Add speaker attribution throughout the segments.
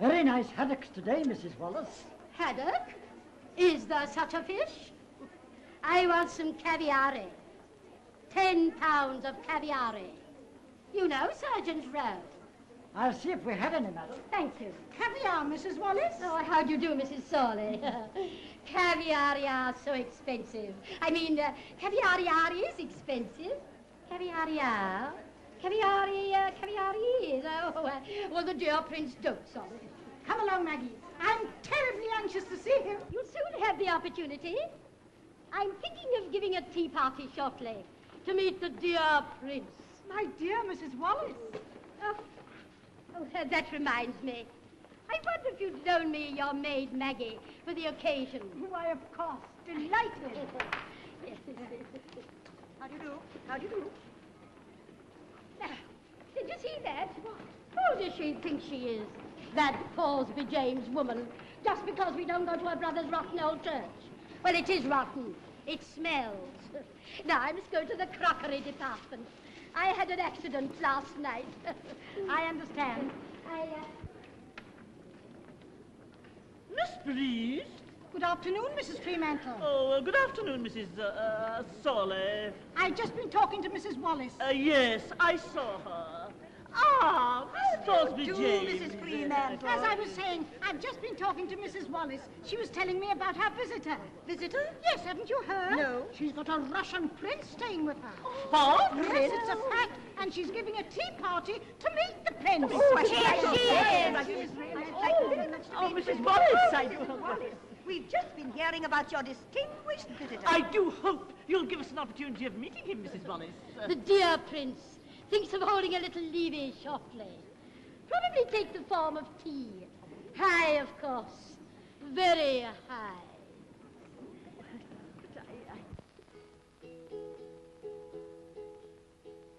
Speaker 1: Very nice haddocks today, Mrs. Wallis.
Speaker 2: Haddock? Is there such a fish? I want some caviare. Ten pounds of caviare. You know Surgeon's Roe.
Speaker 1: I'll see if we have any, madam.
Speaker 2: Thank you.
Speaker 3: Caviar, Mrs. Wallis.
Speaker 2: Oh, how do you do, Mrs. Sawley? caviar are so expensive. I mean, uh, caviar is expensive. Caviar Caviar, uh, caviar is. Oh, uh, well, the dear prince dotes on it.
Speaker 3: Come along, Maggie. I'm terribly anxious to see him.
Speaker 2: You'll soon have the opportunity. I'm thinking of giving a tea party shortly to meet the dear prince.
Speaker 3: My dear Mrs. Wallis.
Speaker 2: Oh, oh that reminds me. I wonder if you'd loan me your maid Maggie for the occasion.
Speaker 3: Oh, why, of course. Delighted.
Speaker 2: yes.
Speaker 3: How do you do? How do you do?
Speaker 2: Now, did you see that? Who does she think she is? That Thorsby James woman, just because we don't go to her brother's rotten old church. Well, it is rotten. It smells. Now, I must go to the crockery department. I had an accident last night. I understand. I, uh...
Speaker 4: Miss Breeze?
Speaker 3: Good afternoon, Mrs. Fremantle.
Speaker 4: Oh, uh, good afternoon, Mrs. Uh, uh, Sawley.
Speaker 3: I've just been talking to Mrs. Wallis.
Speaker 4: Uh, yes, I saw her. Ah, Miss Thorsby
Speaker 5: do,
Speaker 4: James.
Speaker 5: Mrs. Fremantle?
Speaker 3: As I was saying, I've just been talking to Mrs. Wallis. She was telling me about her visitor.
Speaker 5: Visitor?
Speaker 3: Yes, haven't you heard?
Speaker 5: No.
Speaker 3: She's got a Russian prince staying with her.
Speaker 4: Huh?
Speaker 3: Yes, it's a fact. And she's giving a tea party to meet the prince.
Speaker 5: Oh,
Speaker 2: she.
Speaker 5: She is.
Speaker 4: Oh, Mrs. Wallis, I do.
Speaker 5: We've just been hearing about your distinguished visitor.
Speaker 4: I do hope you'll give us an opportunity of meeting him, Mrs. Wallis.
Speaker 2: The dear prince thinks of holding a little levee shortly. Probably take the form of tea. High, of course. Very high.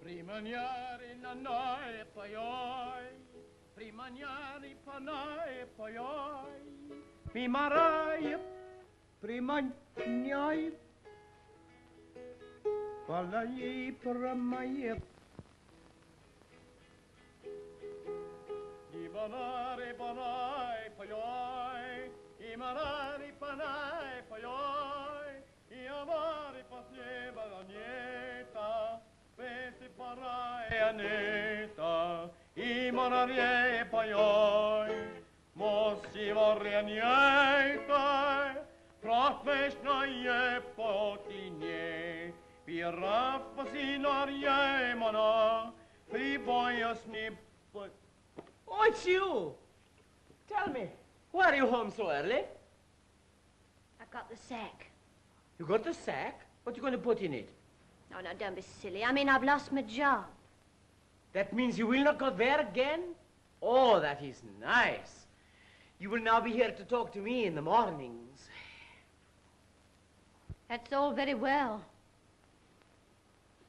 Speaker 6: Primaniari na noi paioi, primaniari pa noi paioi, primaniai, palai. Donare bonai poioi, i marari panai poioi, i amari pasieva la nieta, pesi parai aneta, i marari poioi, mossi vorre anieta, profesno ie potinie, piraffa sinor ie mona, privoios ni poioi,
Speaker 7: Oh, it's you. Tell me, why are you home so early?
Speaker 2: I got the sack.
Speaker 7: You got the sack? What are you going to put in it?
Speaker 2: No, no, don't be silly. I mean, I've lost my job.
Speaker 7: That means you will not go there again? Oh, that is nice. You will now be here to talk to me in the mornings.
Speaker 2: That's all very well.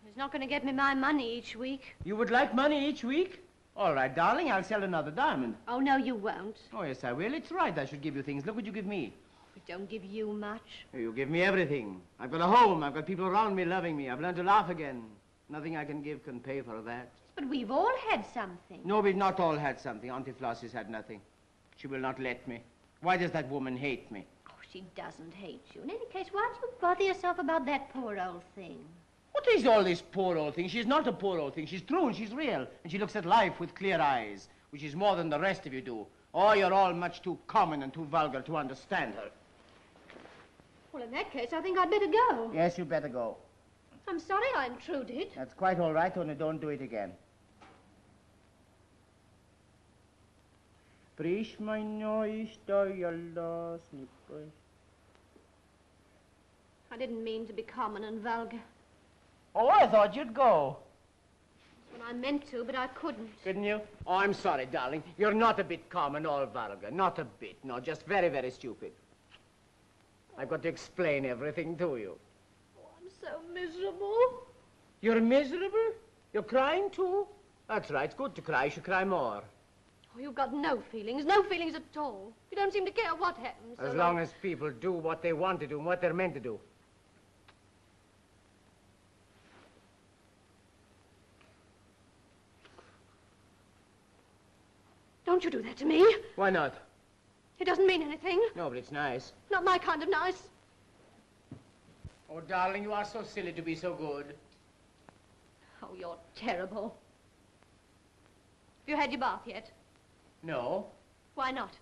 Speaker 2: He's not going to get me my money each week.
Speaker 7: You would like money each week? All right, darling, I'll sell another diamond.
Speaker 2: Oh, no, you won't.
Speaker 7: Oh, yes, I will. It's right I should give you things. Look what you give me.
Speaker 2: We don't give you much.
Speaker 7: You give me everything. I've got a home. I've got people around me loving me. I've learned to laugh again. Nothing I can give can pay for that.
Speaker 2: But we've all had something.
Speaker 7: No, we've not all had something. Auntie Flossie's had nothing. She will not let me. Why does that woman hate me?
Speaker 2: Oh, she doesn't hate you. In any case, why do you bother yourself about that poor old thing?
Speaker 7: What is all this poor old thing? She's not a poor old thing. She's true and she's real. And she looks at life with clear eyes, which is more than the rest of you do. Oh, you're all much too common and too vulgar to understand her.
Speaker 2: Well, in that case, I think I'd better go.
Speaker 7: Yes, you'd better go.
Speaker 2: I'm sorry I intruded.
Speaker 7: That's quite all right, only don't do it again. My
Speaker 2: I didn't mean to be common and vulgar.
Speaker 7: Oh, I thought you'd go.
Speaker 2: Well, I meant to, but I couldn't.
Speaker 7: Couldn't you? Oh, I'm sorry, darling. You're not a bit common or vulgar. Not a bit. No, just very, very stupid. I've got to explain everything to you.
Speaker 2: Oh, I'm so miserable.
Speaker 7: You're miserable? You're crying too? That's right. It's good to cry. You should cry more.
Speaker 2: Oh, you've got no feelings, no feelings at all. You don't seem to care what happens.
Speaker 7: As
Speaker 2: so
Speaker 7: long as people do what they want to do and what they're meant to do.
Speaker 2: Don't you do that to me.
Speaker 7: Why not?
Speaker 2: It doesn't mean anything.
Speaker 7: No, but it's nice.
Speaker 2: Not my kind of nice.
Speaker 7: Oh, darling, you are so silly to be so good.
Speaker 2: Oh, you're terrible. Have you had your bath yet?
Speaker 7: No,
Speaker 2: Why not?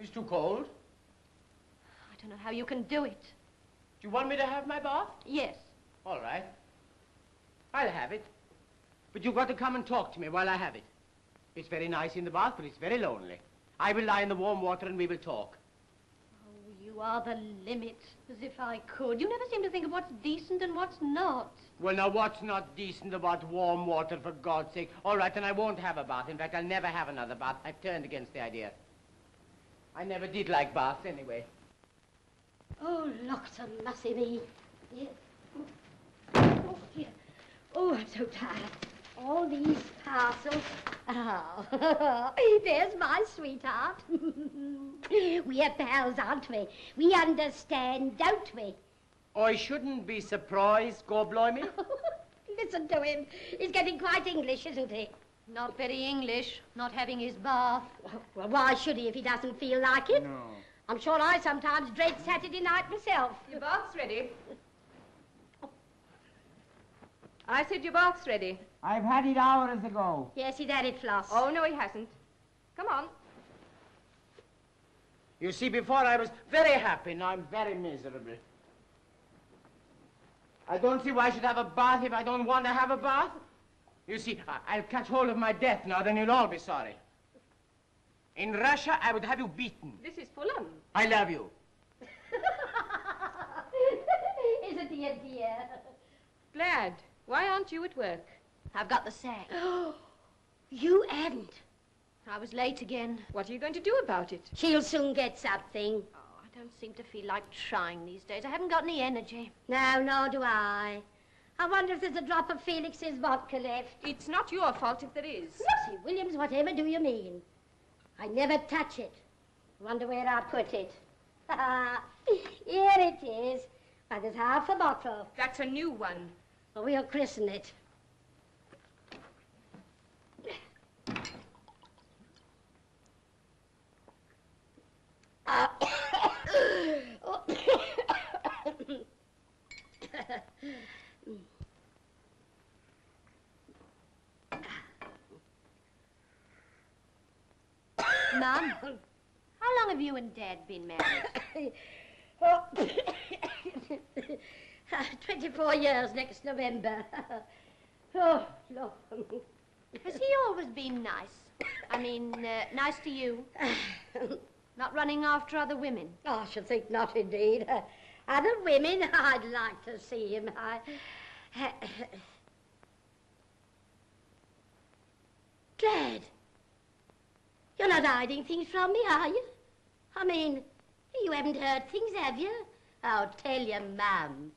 Speaker 7: it's too cold.
Speaker 2: I don't know how you can do it.
Speaker 7: Do you want me to have my bath?
Speaker 2: Yes.
Speaker 7: All right. I'll have it. But you've got to come and talk to me while I have it. It's very nice in the bath, but it's very lonely. I will lie in the warm water and we will talk.
Speaker 2: Oh, you are the limit. As if I could. You never seem to think of what's decent and what's not.
Speaker 7: Well, now, what's not decent about warm water, for God's sake? All right, then I won't have a bath. In fact, I'll never have another bath. I've turned against the idea. I never did like baths anyway.
Speaker 2: Oh, looks a mussy me. Yes. Oh, dear. Oh, I'm so tired. All these parcels. Oh, there's my sweetheart. We're pals, aren't we? We understand, don't we?
Speaker 7: I shouldn't be surprised, Gorblimey.
Speaker 2: Listen to him. He's getting quite English, isn't he? Not very English, not having his bath. Well, why should he if he doesn't feel like it?
Speaker 7: No.
Speaker 2: I'm sure I sometimes dread Saturday night myself.
Speaker 8: Your bath's ready. I said your bath's ready.
Speaker 7: I've had it hours ago.
Speaker 2: Yes, he's had it, Floss.
Speaker 8: Oh, no, he hasn't. Come on.
Speaker 7: You see, before I was very happy, now I'm very miserable. I don't see why I should have a bath if I don't want to have a bath. You see, I- I'll catch hold of my death now, then you'll all be sorry. In Russia, I would have you beaten.
Speaker 8: This is Fulham.
Speaker 7: I love you.
Speaker 2: Isn't he a dear?
Speaker 8: Glad. Why aren't you at work?
Speaker 2: I've got the sack. you hadn't. I was late again.
Speaker 8: What are you going to do about it?
Speaker 2: She'll soon get something. Oh, I don't seem to feel like trying these days. I haven't got any energy. No, nor do I. I wonder if there's a drop of Felix's vodka left.
Speaker 8: It's not your fault if there is.
Speaker 2: Lucy Williams, whatever do you mean? I never touch it. Wonder where I put it. Here it is. Why, there's half a bottle.
Speaker 8: That's a new one.
Speaker 2: Well, we'll christen it. Mum, how long have you and Dad been married? Oh, 24 years next November. oh, Lord. Has he always been nice? I mean, uh, nice to you? Not running after other women? Oh, I should think not, indeed. Uh, other women, I'd like to see him. I... Glad. You're not hiding things from me, are you? I mean, you haven't heard things, have you? I'll tell you, mum.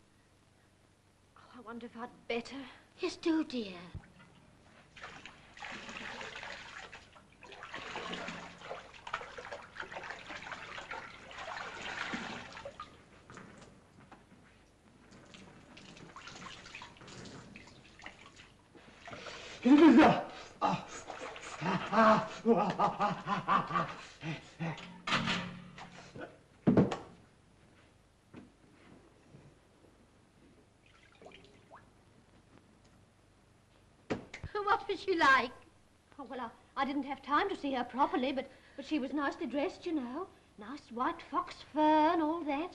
Speaker 2: I wonder if I'd better. Yes, do, dear. What was she like? Oh, well, I, I didn't have time to see her properly, but, but she was nicely dressed, you know. Nice white fox fur and all that.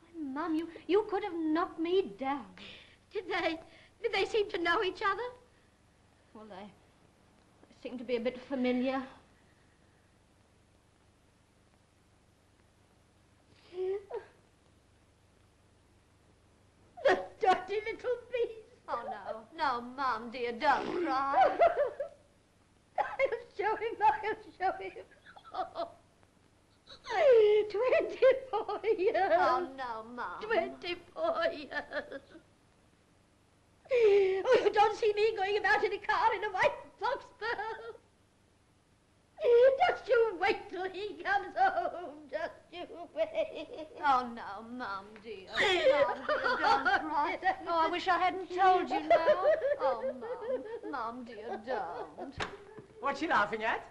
Speaker 2: Why, Mum, you, you could have knocked me down. Did they, did they seem to know each other? Well, they, they seem to be a bit familiar. The dirty little beast. Oh, no. No, Mom, dear, don't cry. I'll show him, I'll show him. Oh. Twenty-four years. Oh, no, Mom. Twenty-four years. Oh, you don't see me going about in a car in a white fox fur. Just you wait till he comes home. Just you wait. Oh, no, Mum, dear. Oh, Mum, dear, don't cry. Oh, I wish I hadn't told you now. Oh, Mum, Mum, dear, don't.
Speaker 7: What's she laughing at?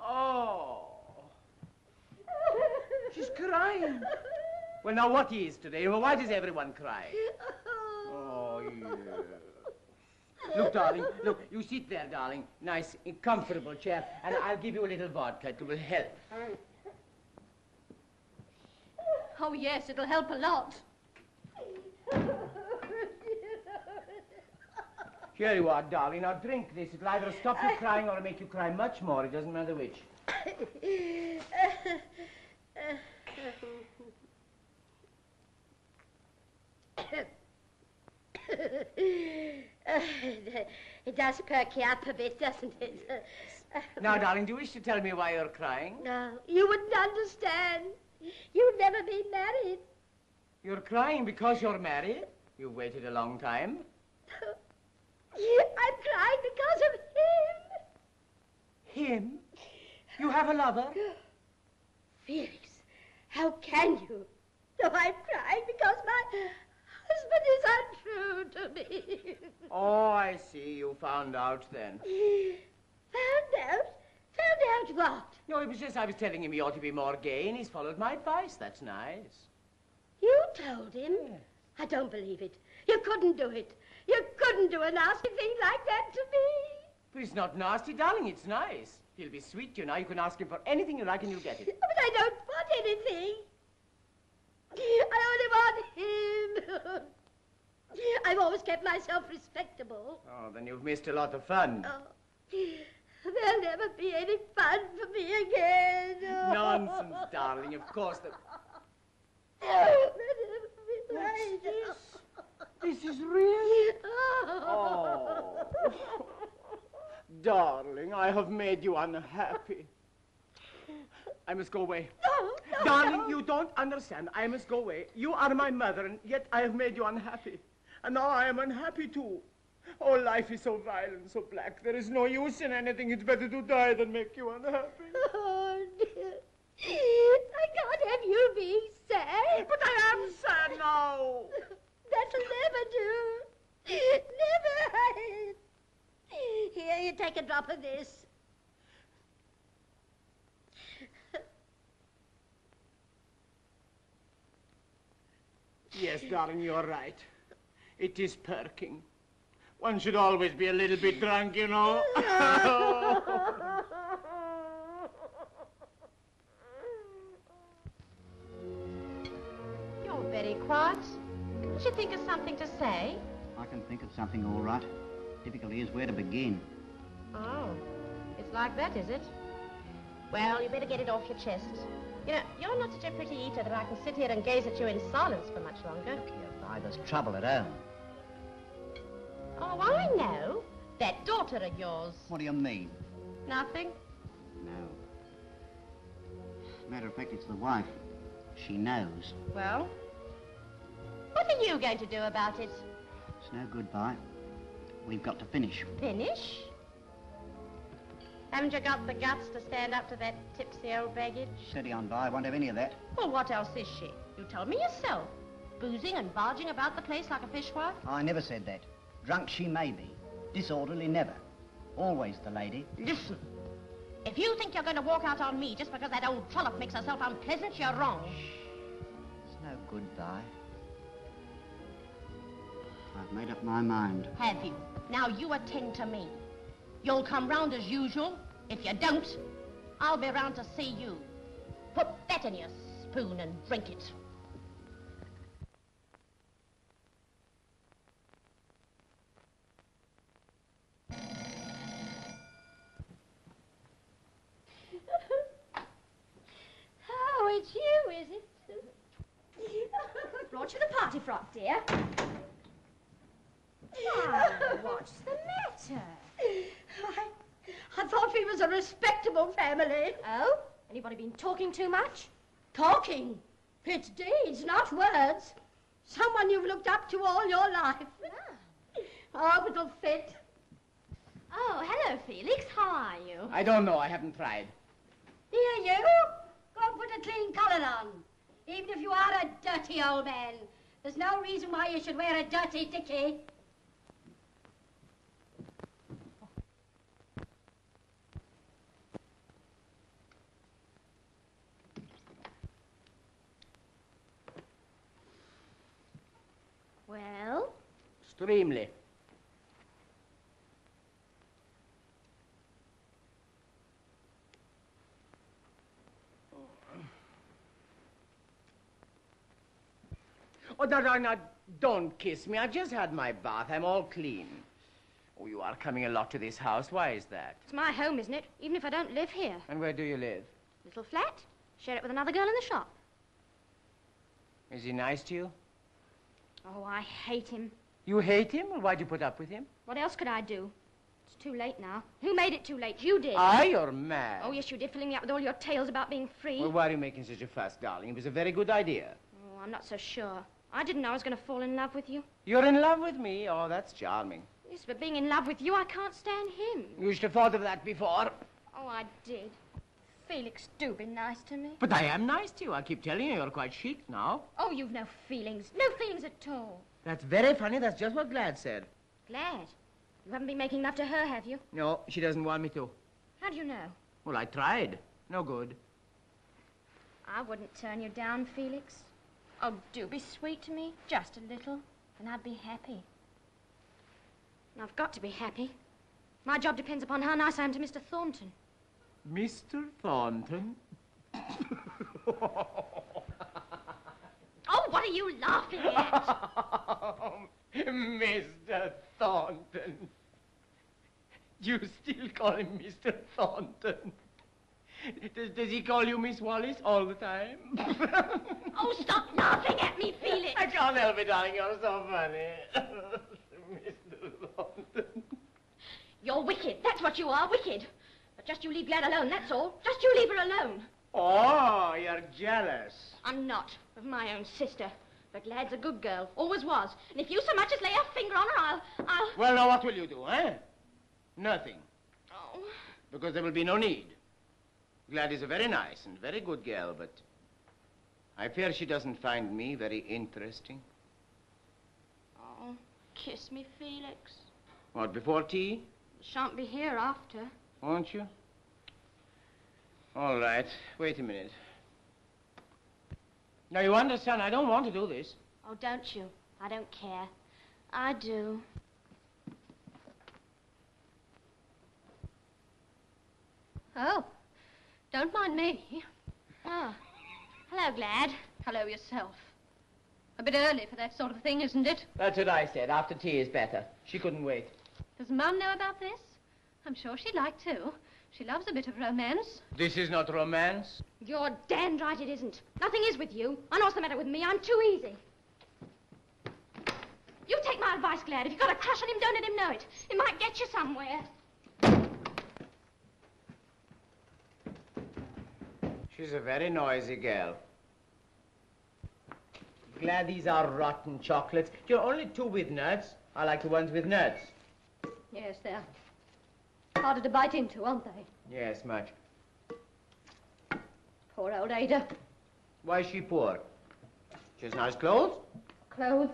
Speaker 7: Oh. She's crying. Well, now what is today? Well, why does everyone cry? Oh, yeah. Look, darling, look, you sit there, darling. Nice, comfortable chair, and I'll give you a little vodka. It will help.
Speaker 2: Oh, yes, it'll help a lot.
Speaker 7: Here you are, darling. Now drink this. It'll either stop you crying or make you cry much more. It doesn't matter which.
Speaker 2: it does perk you up a bit, doesn't it?
Speaker 7: Now, darling, do you wish to tell me why you're crying?
Speaker 2: No, you wouldn't understand. You've never been married.
Speaker 7: You're crying because you're married? You've waited a long time.
Speaker 2: I'm crying because of him.
Speaker 7: Him? You have a lover?
Speaker 2: Felix, how can you? No, I'm crying because my husband is untrue to me.
Speaker 7: Oh, I see. You found out then.
Speaker 2: Found out? Found out what?
Speaker 7: No, it was just I was telling him he ought to be more gay, and he's followed my advice. That's nice.
Speaker 2: You told him? I don't believe it. You couldn't do it. You couldn't do a nasty thing like that to me.
Speaker 7: But it's not nasty, darling. It's nice. He'll be sweet, you know. You can ask him for anything you like, and you'll get it.
Speaker 2: But I don't want anything. I only want him. I've always kept myself respectable.
Speaker 7: Oh, then you've missed a lot of fun.
Speaker 2: Oh, there'll never be any fun for me again.
Speaker 7: Nonsense, darling. Of course, the...
Speaker 2: Oh,
Speaker 7: What's this? This is real?
Speaker 2: Oh.
Speaker 7: Oh. darling, I have made you unhappy. I must go away.
Speaker 2: No, no,
Speaker 7: Darling,
Speaker 2: no.
Speaker 7: you don't understand. I must go away. You are my mother, and yet I have made you unhappy. And now I am unhappy too. Oh, life is so vile and so black. There is no use in anything. It's better to die than make you unhappy.
Speaker 2: Oh, dear. I can't have you being sad.
Speaker 7: But I am sad now.
Speaker 2: That'll never do. Never. Here, you take a drop of this.
Speaker 7: Yes, darling, you're right. It is perking. One should always be a little bit drunk, you know.
Speaker 9: You're very quiet. Can't you think of something to say?
Speaker 10: I can think of something all right. Difficulty is where to begin.
Speaker 9: Oh, it's like that, is it? Well, you better get it off your chest. You know, you're not such a pretty eater that I can sit here and gaze at you in silence for much longer.
Speaker 10: Vi, there's trouble at home.
Speaker 9: Oh, I know. That daughter of yours.
Speaker 10: What do you mean?
Speaker 9: Nothing.
Speaker 10: No. Matter of fact, it's the wife. She knows.
Speaker 9: Well, what are you going to do about it?
Speaker 10: It's no good, Vi. We've got to finish.
Speaker 9: Finish? Haven't you got the guts to stand up to that tipsy old baggage?
Speaker 10: Steady on, Vi. I won't have any of that.
Speaker 9: Well, what else is she? You told me yourself. Boozing and barging about the place like a fishwife.
Speaker 10: I never said that. Drunk she may be. Disorderly, never. Always the lady.
Speaker 9: Listen. If you think you're going to walk out on me just because that old trollop makes herself unpleasant, you're wrong.
Speaker 10: It's no good, Vi. I've made up my mind.
Speaker 9: Have you? Now you attend to me. You'll come round as usual. If you don't, I'll be round to see you. Put that in your spoon and drink it.
Speaker 2: Oh, it's you, is it? Brought you the party frock, dear.
Speaker 3: What's the matter?
Speaker 2: I, I thought we was a respectable family.
Speaker 3: Oh? Anybody been talking too much?
Speaker 2: Talking. It's deeds, not words. Someone you've looked up to all your life. Ah. Oh, it'll fit.
Speaker 3: Oh, hello, Felix. How are you?
Speaker 7: I don't know. I haven't tried.
Speaker 2: Here, you. Go put a clean collar on. Even if you are a dirty old man, there's no reason why you should wear a dirty dicky.
Speaker 7: Well? Extremely. No, no, no, don't kiss me. I've just had my bath. I'm all clean. Oh, you are coming a lot to this house. Why is that?
Speaker 11: It's my home, isn't it? Even if I don't live here.
Speaker 7: And where do you live?
Speaker 11: Little flat. Share it with another girl in the shop.
Speaker 7: Is he nice to you?
Speaker 11: Oh, I hate him.
Speaker 7: You hate him? Well, why'd you put up with him?
Speaker 11: What else could I do? It's too late now. Who made it too late? You did.
Speaker 7: I, you're mad.
Speaker 11: Oh, yes, you did, filling me up with all your tales about being free.
Speaker 7: Well, why are you making such a fuss, darling? It was a very good idea.
Speaker 11: Oh, I'm not so sure. I didn't know I was going to fall in love with you.
Speaker 7: You're in love with me? Oh, that's charming.
Speaker 11: Yes, but being in love with you, I can't stand him.
Speaker 7: You should have thought of that before.
Speaker 11: Oh, I did. Felix, do be nice to me.
Speaker 7: But I am nice to you. I keep telling you, you're quite chic now.
Speaker 11: Oh, you've no feelings. No feelings at all.
Speaker 7: That's very funny. That's just what Glad said.
Speaker 11: Glad. You haven't been making love to her, have you?
Speaker 7: No, she doesn't want me to.
Speaker 11: How do you know?
Speaker 7: Well, I tried. No good.
Speaker 11: I wouldn't turn you down, Felix. Oh, do be sweet to me. Just a little. And I'd be happy. And I've got to be happy. My job depends upon how nice I am to Mr. Thornton.
Speaker 7: Mr. Thornton?
Speaker 11: Oh, what are you laughing at?
Speaker 7: Mr. Thornton. You still call him Mr. Thornton? Does, does he call you Miss Wallis all the time?
Speaker 11: oh, stop laughing at me, Felix.
Speaker 7: I can't help it, darling. You're so funny. Mr. Thornton.
Speaker 11: You're wicked. That's what you are, wicked. But just you leave Glad alone, that's all. Just you leave her alone.
Speaker 7: Oh, you're jealous.
Speaker 11: I'm not of my own sister. But Glad's a good girl. Always was. And if you so much as lay a finger on her, I'll... I'll...
Speaker 7: Well, now, what will you do, eh? Nothing.
Speaker 11: Oh.
Speaker 7: Because there will be no need. Glad is a very nice and very good girl, but I fear she doesn't find me very interesting.
Speaker 11: Oh, kiss me, Felix.
Speaker 7: What, before tea?
Speaker 11: Shan't be here after.
Speaker 7: Won't you? All right. Wait a minute. Now, you understand, I don't want to do this.
Speaker 11: Oh, don't you? I don't care. I do.
Speaker 12: Oh, don't mind me.
Speaker 11: Oh, hello, Glad.
Speaker 12: Hello yourself. A bit early for that sort of thing, isn't it?
Speaker 7: That's what I said. After tea is better. She couldn't wait.
Speaker 12: Does Mum know about this? I'm sure she'd like to. She loves a bit of romance.
Speaker 7: This is not romance.
Speaker 11: You're damned right it isn't. Nothing is with you. I know what's the matter with me. I'm too easy. You take my advice, Glad. If you've got a crush on him, don't let him know it. It might get you somewhere.
Speaker 7: She's a very noisy girl. Glad these are rotten chocolates. You're only two with nuts. I like the ones with nuts.
Speaker 12: Yes, they're harder to bite into, aren't they?
Speaker 7: Yes, much.
Speaker 12: Poor old Ada.
Speaker 7: Why is she poor? She has nice clothes.
Speaker 12: Clothes,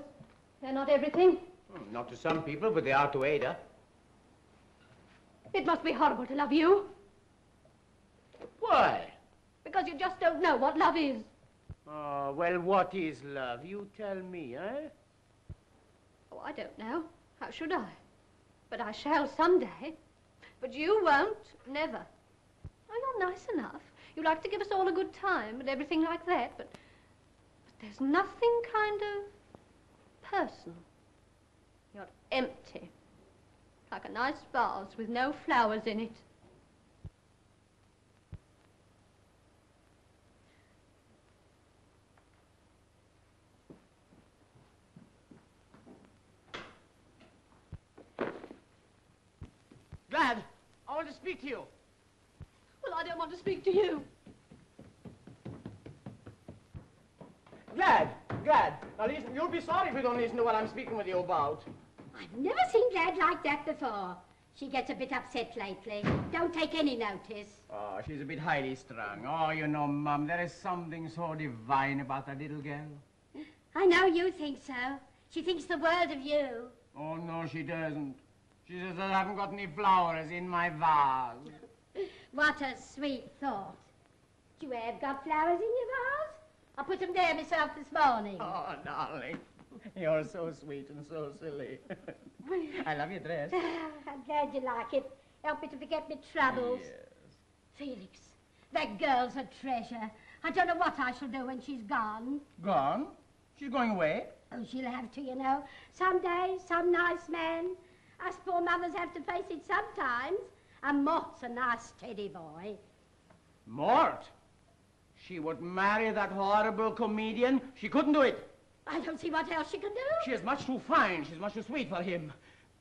Speaker 12: they're not everything.
Speaker 7: Hmm, not to some people, but they are to Ada.
Speaker 12: It must be horrible to love you.
Speaker 7: Why?
Speaker 12: Because you just don't know what love is.
Speaker 7: Oh, well, what is love? You tell me, eh?
Speaker 12: Oh, I don't know. How should I? But I shall someday. But you won't, never. Oh, you're nice enough. You like to give us all a good time and everything like that, but, but there's nothing kind of personal. You're empty. Like a nice vase with no flowers in it.
Speaker 7: Glad, I want to speak to you.
Speaker 12: Well, I don't want to speak to you.
Speaker 7: Glad, glad. Now listen, you'll be sorry if you don't listen to what I'm speaking with you about.
Speaker 2: I've never seen Glad like that before. She gets a bit upset lately. Don't take any notice.
Speaker 7: Oh, she's a bit highly strung. Oh, you know, Mum, there is something so divine about that little girl.
Speaker 2: I know you think so. She thinks the world of you.
Speaker 7: Oh, no, she doesn't. She says that I haven't got any flowers in my vase.
Speaker 2: What a sweet thought. Do You have got flowers in your vase? I put them there myself this morning.
Speaker 7: Oh, darling. You're so sweet and so silly. I love your dress.
Speaker 2: I'm glad you like it. Help me to forget my troubles. Yes. Felix, that girl's a treasure. I don't know what I shall do when she's gone.
Speaker 7: Gone? She's going away?
Speaker 2: Oh, she'll have to, you know. Some day, some nice man. Us poor mothers have to face it sometimes. And Mort's a nice, steady boy.
Speaker 7: Mort? She would marry that horrible comedian? She couldn't do it.
Speaker 2: I don't see what else she can do.
Speaker 7: She is much too fine. She's much too sweet for him.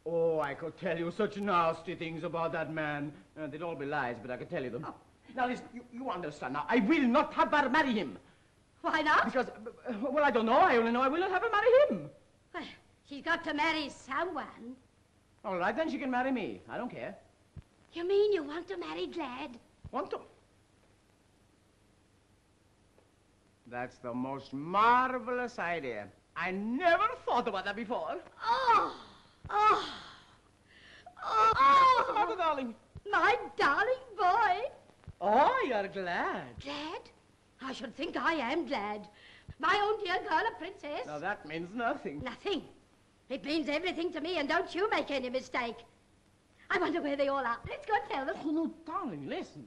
Speaker 7: Oh, I could tell you such nasty things about that man. Uh, they'd all be lies, but I could tell you them. Now, listen, you, you understand now. I will not have her marry him.
Speaker 2: Why not?
Speaker 7: Because, well, I don't know. I only know I will not have her marry him.
Speaker 2: Well, she's got to marry someone.
Speaker 7: All right, then she can marry me. I don't care.
Speaker 2: You mean you want to marry Glad?
Speaker 7: Want to? That's the most marvelous idea. I never thought about that before.
Speaker 2: Oh! Oh! Oh!
Speaker 7: What's the matter, darling?
Speaker 2: My darling boy!
Speaker 7: Oh, you're glad.
Speaker 2: Glad? I should think I am glad. My own dear girl, a princess.
Speaker 7: Now, that means nothing.
Speaker 2: Nothing. It means everything to me, and don't you make any mistake. I wonder where they all are. Let's go and tell them.
Speaker 7: Oh, no, darling, listen.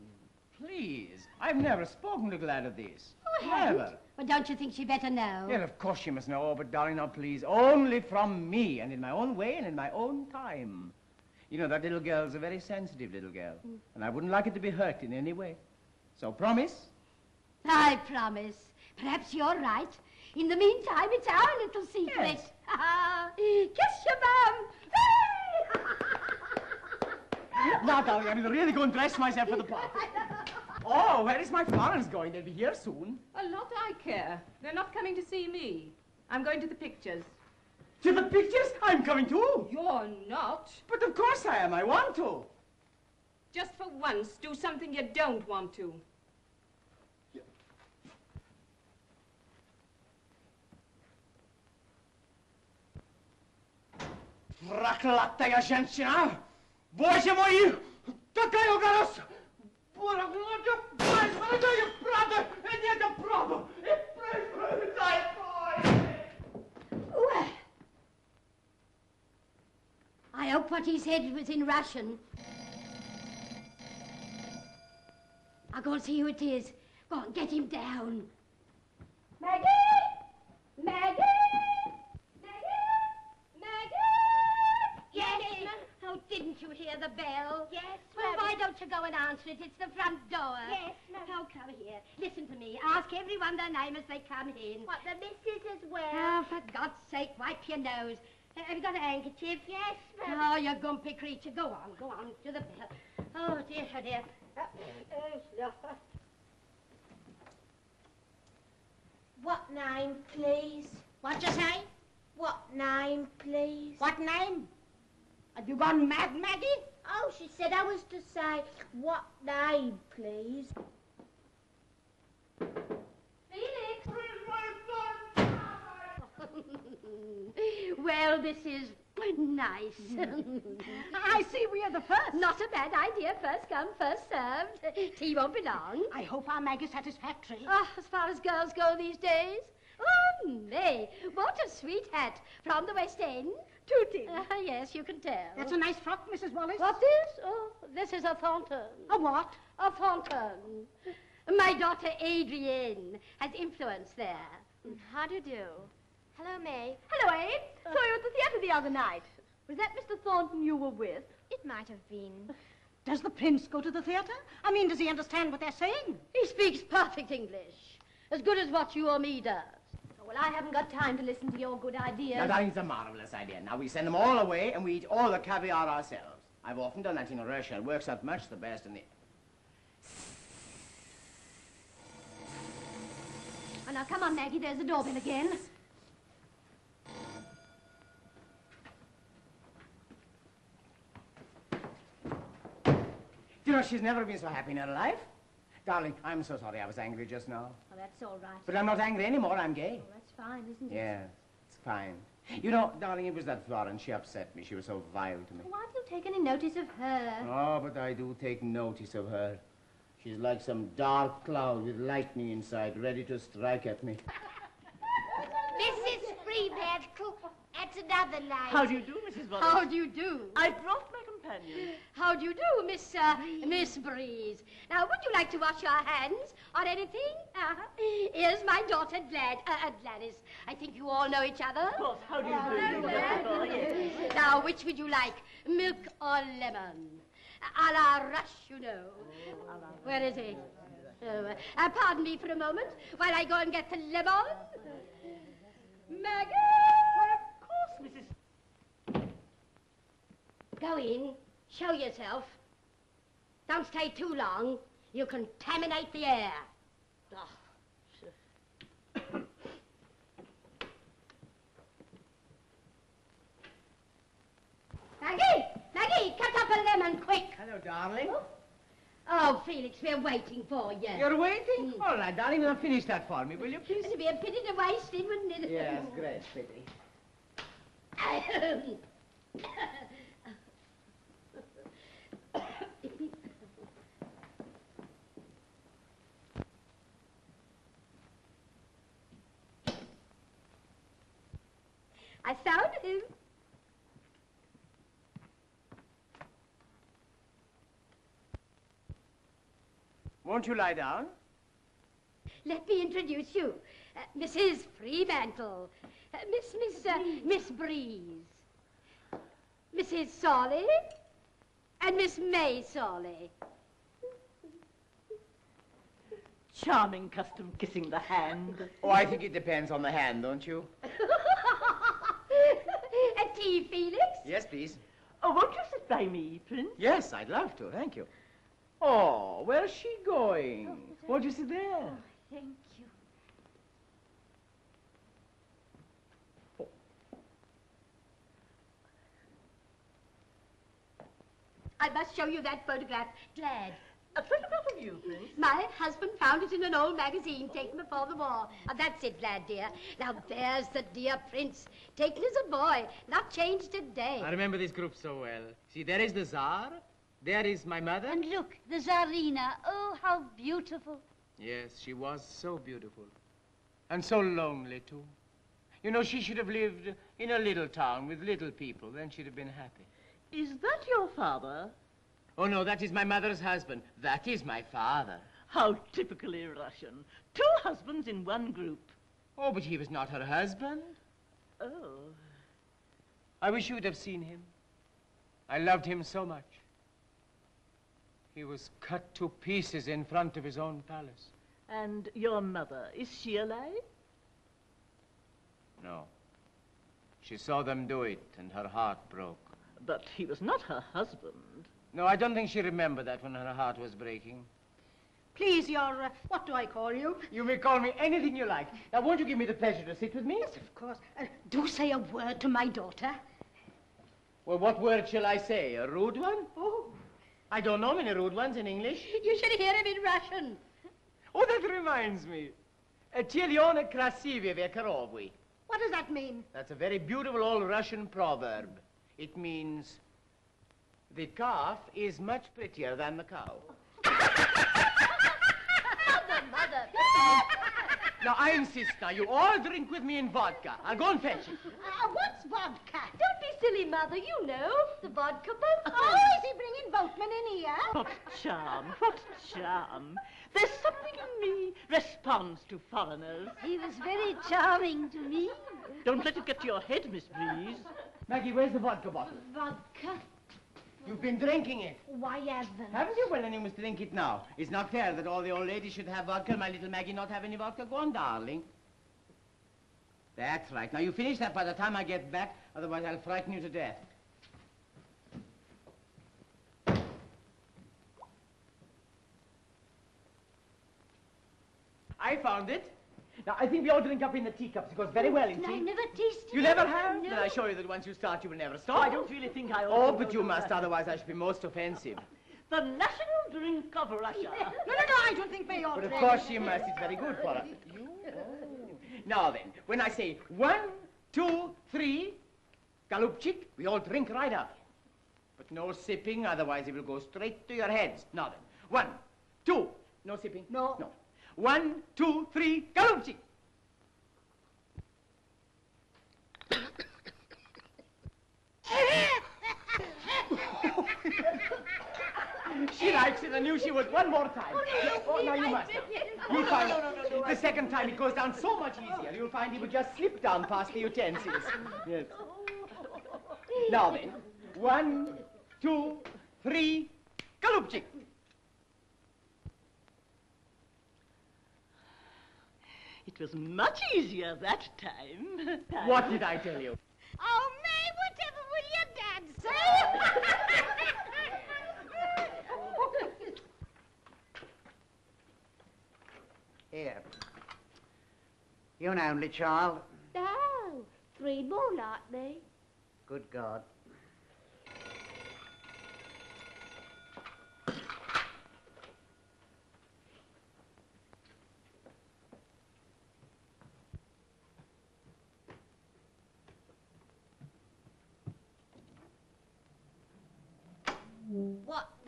Speaker 7: Please. I've never spoken to Glad of this.
Speaker 2: Oh?
Speaker 7: Never.
Speaker 2: Well, don't you think she better know?
Speaker 7: Yes, of course she must know. Oh, but darling, now please, only from me, and in my own way and in my own time. You know, that little girl's a very sensitive little girl,
Speaker 2: Mm.
Speaker 7: and I wouldn't like it to be hurt in any way. So promise?
Speaker 2: I promise. Perhaps you're right. In the meantime, it's our little secret. Kiss your mum.
Speaker 7: now, darling, I'm gonna really go and dress myself for the party. Oh, where is my Florence going? They'll be here soon.
Speaker 8: A lot I care. They're not coming to see me. I'm going to the pictures.
Speaker 7: To the pictures? I'm coming too.
Speaker 8: You're not.
Speaker 7: But of course I am. I want to.
Speaker 8: Just for once, do something you don't want to.
Speaker 7: Проклятая женщина! Боже мой! Какая угроза! Проклятая, проклятая правда! Это правда!
Speaker 2: Well, I hope what he said was in Russian. I'll go and see who it is. Go on, get him down. Maggie! Maggie! Maggie! Didn't you hear the bell? Yes, Well, why don't you go and answer it? It's the front door. Yes, ma'am. Oh, come here. Listen to me. Ask everyone their name as they come in. What, the missus as well? Oh, for God's sake, wipe your nose. Uh, Have you got a handkerchief? Yes, ma'am. Oh, you gumpy creature. Go on, go on, to the bell. Oh, dear, oh, dear. Uh, oh.
Speaker 13: What name, please?
Speaker 2: What'd you say?
Speaker 13: What name, please?
Speaker 2: What name? Have you gone mad, Maggie?
Speaker 13: Oh, she said I was to say, what name, please?
Speaker 2: well, this is nice.
Speaker 3: I see we are the first.
Speaker 2: Not a bad idea. First come, first served. Tea won't be long.
Speaker 3: I hope our Mag is satisfactory.
Speaker 2: Ah, as far as girls go these days. Oh, May, what a sweet hat from the West End.
Speaker 3: Tooting.
Speaker 2: Uh, yes, you can tell.
Speaker 3: That's a nice frock, Mrs. Wallis.
Speaker 2: What is? Oh, this is a fountain.
Speaker 3: A what?
Speaker 2: A fountain. My daughter Adrienne has influence there.
Speaker 11: How do you do? Hello, May.
Speaker 14: Hello, Abe. Saw you at the theatre the other night. Was that Mr. Thornton you were with?
Speaker 11: It might have been.
Speaker 3: Does the prince go to the theatre? I mean, does he understand what they're saying?
Speaker 2: He speaks perfect English. As good as what you or me does.
Speaker 11: Well, I haven't got time to listen to your good ideas.
Speaker 7: Now, darling, it's a marvelous idea. Now, we send them all away and we eat all the caviar ourselves. I've often done that in Russia. It works out much the best in the...
Speaker 2: Oh, now, come on, Maggie. There's the doorbell again.
Speaker 7: You know, she's never been so happy in her life. Darling, I'm so sorry I was angry just now.
Speaker 2: Oh, that's all right.
Speaker 7: But I'm not angry anymore. I'm gay.
Speaker 2: Oh, fine, isn't it?
Speaker 7: Yeah, it's fine. You know, darling, it was that Florence. She upset me. She was so vile to me.
Speaker 2: Why do you take any notice of her?
Speaker 7: Oh, but I do take notice of her. She's like some dark cloud with lightning inside, ready to strike at me.
Speaker 2: Mrs.
Speaker 13: Fremantle. That's another night.
Speaker 4: How do you do, Mrs. Wallis?
Speaker 2: How do you do?
Speaker 4: I brought my companion.
Speaker 2: How do you do, Miss uh, Miss Breeze? Now, would you like to wash your hands or anything? Uh-huh. Here's my daughter Glad uh, uh, Gladys. I think you all know each other. Of
Speaker 4: course. How do you do?
Speaker 2: Oh, yes. Now, which would you like, milk or lemon? A la rush, you know. Where is he? Oh, uh, pardon me for a moment while I go and get the lemon. Maggie!
Speaker 4: Of course, Mrs.
Speaker 2: Go in, show yourself. Don't stay too long. You contaminate the air. Oh, Maggie! Maggie, cut up a lemon quick.
Speaker 7: Hello, darling.
Speaker 2: Oh, oh Felix, we're waiting for you.
Speaker 7: You're waiting? Hmm. All right, darling, now finish that for me, will you, please?
Speaker 2: It'd be a pity to waste it, wouldn't it?
Speaker 7: Yes, great pity.
Speaker 2: I found him.
Speaker 7: Won't you lie down?
Speaker 2: Let me introduce you. Uh, Mrs. Fremantle. Uh, Miss, Miss, uh, Miss Breeze. Mrs. Sawley. And Miss May Sawley.
Speaker 4: Charming custom kissing the hand.
Speaker 7: Oh, I think it depends on the hand, don't you?
Speaker 2: A tea, Felix?
Speaker 7: Yes, please.
Speaker 4: Oh, won't you sit by me, Prince?
Speaker 7: Yes, I'd love to, thank you. Oh, where's she going? Won't you sit there?
Speaker 2: Thank you. I must show you that photograph. Glad.
Speaker 4: A photograph of you, Prince?
Speaker 2: My husband found it in an old magazine taken before the war. Oh, uh, that's it, Glad, dear. Now, there's the dear prince, taken as a boy, not changed a day.
Speaker 7: I remember this group so well. See, there is the Tsar. There is my mother.
Speaker 15: And look, the Tsarina. Oh, how beautiful.
Speaker 7: Yes, she was so beautiful. And so lonely, too. You know, she should have lived in a little town with little people. Then she'd have been happy.
Speaker 4: Is that your father?
Speaker 7: Oh, no, that is my mother's husband. That is my father.
Speaker 4: How typically Russian. Two husbands in one group.
Speaker 7: Oh, but he was not her husband.
Speaker 4: Oh.
Speaker 7: I wish you would have seen him. I loved him so much. He was cut to pieces in front of his own palace.
Speaker 4: And your mother, is she alive?
Speaker 7: No. She saw them do it, and her heart broke.
Speaker 4: But he was not her husband.
Speaker 7: No, I don't think she remembered that when her heart was breaking.
Speaker 3: Please, your... Uh, what do I call you?
Speaker 7: You may call me anything you like. Now, won't you give me the pleasure to sit with me?
Speaker 3: Yes, of course. Uh, do say a word to my daughter.
Speaker 7: Well, what word shall I say? A rude one?
Speaker 3: Oh.
Speaker 7: I don't know many rude ones in English.
Speaker 2: You should hear him in Russian.
Speaker 7: Oh, that reminds me. Chelyona krasivye vekarovy.
Speaker 3: What does that mean?
Speaker 7: That's a very beautiful old Russian proverb. It means the calf is much prettier than the cow.
Speaker 14: Mother, mother.
Speaker 7: Now, I insist now, you all drink with me in vodka. I'll go and fetch it.
Speaker 3: Uh, what's vodka?
Speaker 14: Don't be silly, mother. You know, the vodka boatman.
Speaker 3: Oh, is he bringing boatmen in here?
Speaker 4: What charm, what charm. There's something in me responds to foreigners.
Speaker 15: He was very charming to me.
Speaker 4: Don't let it get to your head, Miss Breeze.
Speaker 7: Maggie, where's the vodka bottle?
Speaker 15: Vodka?
Speaker 7: You've been drinking it.
Speaker 15: Why haven't?
Speaker 7: Haven't you? Well, then you must drink it now. It's not fair that all the old ladies should have vodka and my little Maggie not have any vodka. Go on, darling. That's right. Now, you finish that by the time I get back, otherwise I'll frighten you to death. I found it. Now, I think we all drink up in the teacups. It goes very well in
Speaker 15: I
Speaker 7: tea.
Speaker 15: never tasted
Speaker 7: You never have?
Speaker 15: No.
Speaker 7: Then I assure you that once you start, you will never stop.
Speaker 4: I don't really think I ought
Speaker 7: Oh, but you must,
Speaker 4: that.
Speaker 7: otherwise I should be most offensive.
Speaker 4: The national drink of Russia.
Speaker 3: No, no, no, I don't think they ought
Speaker 7: But of course you must. It's very good for us. Now then, when I say one, two, three, Galupchik, we all drink right up. But no sipping, otherwise it will go straight to your heads. Now then, one, two, no sipping?
Speaker 3: No.
Speaker 7: No. One, two, three, Galumchi. she likes it. I knew she would one more time. Oh, oh now you must. You'll find the second time it goes down so much easier. You'll find he would just slip down past the utensils. Yes. Now then, one, two, three, Galupchik.
Speaker 4: It was much easier that time.
Speaker 7: What did I tell you?
Speaker 3: Oh, May, whatever will your dad say?
Speaker 10: Here. You're an only child?
Speaker 11: No, three more like me.
Speaker 10: Good God.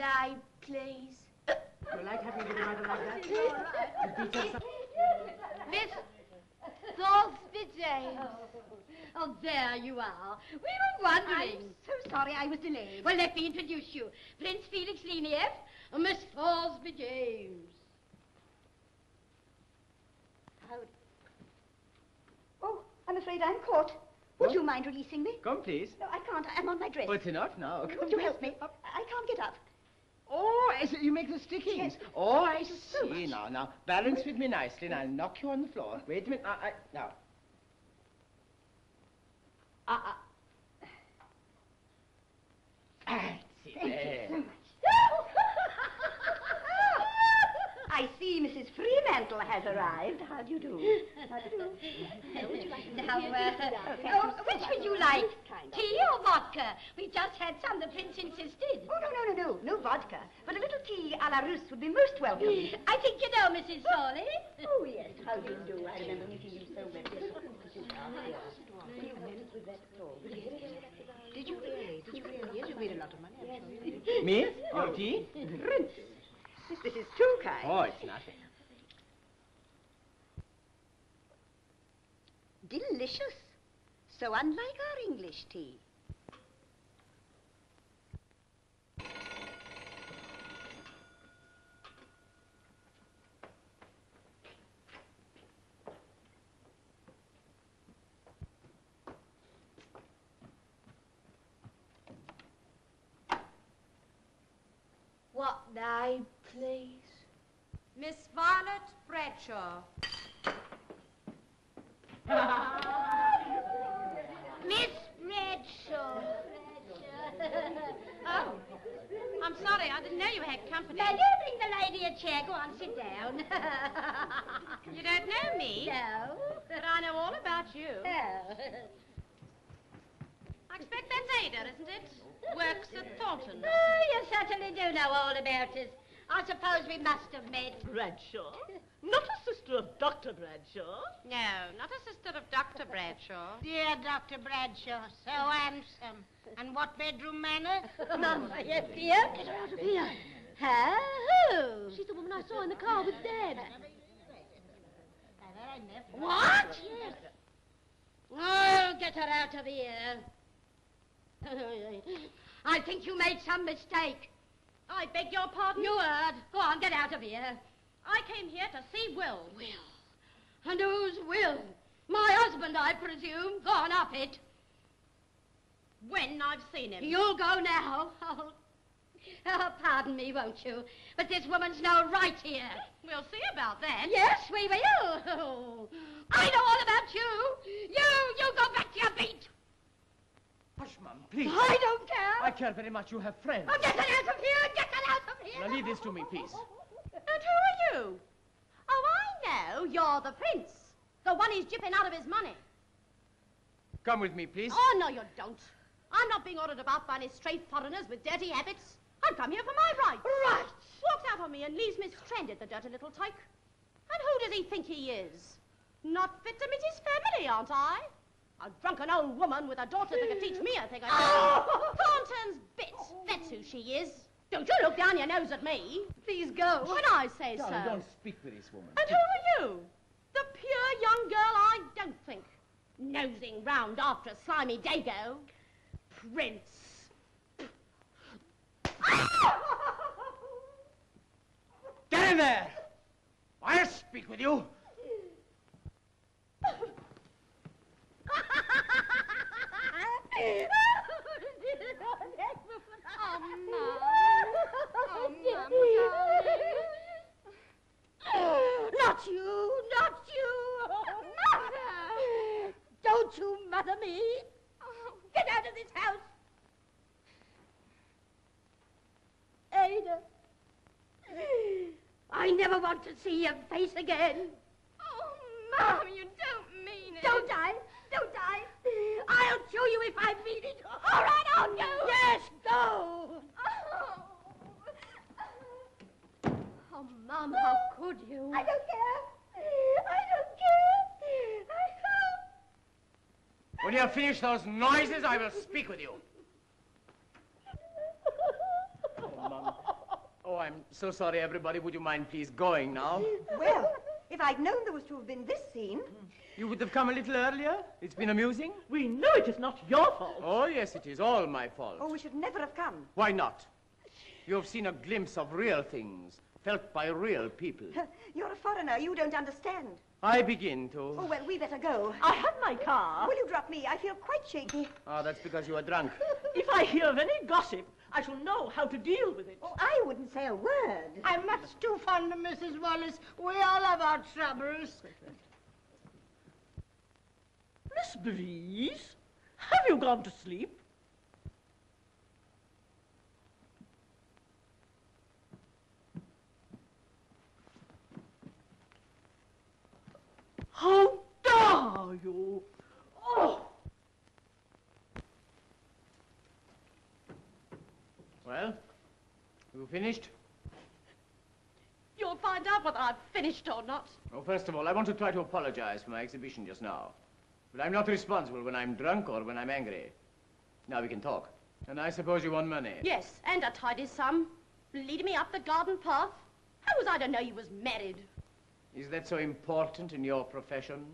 Speaker 11: What name, please?
Speaker 7: You like having the matter like that?
Speaker 2: Miss Thorsby James. Oh, there you are. We were wondering.
Speaker 15: I'm so sorry I was delayed.
Speaker 2: Well, let me introduce you. Prince Felix Lenieff and Miss Thorsby James.
Speaker 15: Howdy. Oh, I'm afraid I'm caught. Would
Speaker 7: What?
Speaker 15: you mind releasing me?
Speaker 7: Come, please.
Speaker 15: No, I can't. I'm on my dress.
Speaker 7: Oh, it's enough now. Come.
Speaker 15: Would you help me? I can't get up.
Speaker 7: Oh, I see. You make the stickings.
Speaker 15: Yes.
Speaker 7: Oh, I
Speaker 15: Thank you so
Speaker 7: see.
Speaker 15: much.
Speaker 7: Now, now, balance with me nicely, and I'll knock you on the floor. Wait a minute. I, I, now. Ah, ah. That's it. there.
Speaker 15: I see Mrs. Fremantle has arrived. How do you do? How do you do?
Speaker 2: Now,
Speaker 15: would you like
Speaker 2: now, uh,
Speaker 15: Oh,
Speaker 2: oh, which would you like? Tea or vodka? We just had some. The prince insisted.
Speaker 15: Oh, no, no, no, no. No vodka. But a little tea a la Russe would be most welcome.
Speaker 2: I think you know Mrs. Foley.
Speaker 15: Oh, yes. How do you do? I remember meeting you so well. Did you really? Did you really? Yes, you made a lot of money. Yes.
Speaker 7: Me? Your tea?
Speaker 15: Prince, this is too kind.
Speaker 7: Oh, it's nothing.
Speaker 15: Delicious. So unlike our English tea.
Speaker 11: What name, please?
Speaker 9: Miss Violet Bradshaw.
Speaker 2: Miss Bradshaw.
Speaker 9: Oh, I'm sorry. I didn't know you had company.
Speaker 2: Now, you bring the lady a chair. Go on, sit down.
Speaker 9: You don't know me?
Speaker 2: No.
Speaker 9: But I know all about you.
Speaker 2: No.
Speaker 9: I expect that's Ada, isn't it? Works at Thornton.
Speaker 2: Oh, you certainly do know all about us. I suppose we must have met.
Speaker 4: Bradshaw? Not a sister of Dr. Bradshaw?
Speaker 9: No, not a sister of Dr. Bradshaw.
Speaker 3: Dear Dr. Bradshaw, so handsome. And what bedroom manners?
Speaker 2: Mama, yes, dear.
Speaker 11: Get her out of here.
Speaker 2: Who?
Speaker 11: She's the woman I saw in the car with Dad.
Speaker 2: What? Yes. Oh, get her out of here. I think you made some mistake.
Speaker 9: I beg your pardon?
Speaker 2: You heard. Go on, get out of here.
Speaker 9: I came here to see Will.
Speaker 2: Will? And who's Will? My husband, I presume. Gone up it.
Speaker 9: When I've seen him.
Speaker 2: You'll go now. Oh, oh, pardon me, won't you? But this woman's no right here.
Speaker 9: We'll see about that.
Speaker 2: Yes, we will. I know all about you. You, you go back to your beat.
Speaker 7: Hush, Mum, please.
Speaker 2: I don't care.
Speaker 7: I care very much. You have friends.
Speaker 2: Oh, get her out of here. Get her out of here.
Speaker 7: Now leave this to me, please.
Speaker 9: And who are you? Oh, I know. You're the prince. The one he's jipping out of his money.
Speaker 7: Come with me, please.
Speaker 9: Oh, no, you don't. I'm not being ordered about by any stray foreigners with dirty habits. I've come here for my rights.
Speaker 2: Right.
Speaker 9: Walks out on me and leaves me stranded, the dirty little tyke. And who does he think he is? Not fit to meet his family, aren't I? A drunken old woman with a daughter that can teach me a thing or two. Thornton's bits, that's who she is. Don't you look down your nose at me.
Speaker 2: Please go.
Speaker 9: When I say so.
Speaker 7: Darling, don't speak with this woman.
Speaker 9: And who are you? The pure young girl I don't think. Nosing round after a slimy dago. Prince.
Speaker 7: Get in there! I'll speak with you.
Speaker 2: Oh, Mum. Oh, Mum, darling.
Speaker 15: Not you, not you. Mother! Don't you mother me. Get out of this house. Ada. I never want to see your face again.
Speaker 2: Oh, Mum, you don't mean it.
Speaker 15: Don't I? Don't I? I'll show you if I mean it. All right, I'll go. Yes, go.
Speaker 11: Oh, oh Mum, how could you?
Speaker 15: I don't care. I don't care. I
Speaker 7: When you have finished those noises, I will speak with you. Oh, Mum. Oh, I'm so sorry, everybody. Would you mind please going now?
Speaker 5: Well, if I'd known there was to have been this scene.
Speaker 7: You would have come a little earlier. It's been amusing.
Speaker 4: We know it is not your fault.
Speaker 7: Oh, yes, it is all my fault.
Speaker 5: Oh, we should never have come.
Speaker 7: Why not? You have seen a glimpse of real things, felt by real people.
Speaker 5: You're a foreigner. You don't understand.
Speaker 7: I begin to.
Speaker 5: Oh, well, we better go.
Speaker 4: I have my car.
Speaker 5: Will you drop me? I feel quite shaky.
Speaker 7: Oh, that's because you are drunk.
Speaker 4: If I hear of any gossip, I shall know how to deal with it.
Speaker 5: Oh, I wouldn't say a word.
Speaker 3: I'm much too fond of Mrs. Wallis. We all have our troubles.
Speaker 4: Miss Breeze, have you gone to sleep? How dare you? Oh!
Speaker 7: Well, you finished?
Speaker 9: You'll find out whether I've finished or not.
Speaker 7: Well, first of all, I want to try to apologize for my exhibition just now. But I'm not responsible when I'm drunk or when I'm angry. Now we can talk. And I suppose you want money.
Speaker 9: Yes, and a tidy sum. Leading me up the garden path. How was I to know you was married?
Speaker 7: Is that so important in your profession?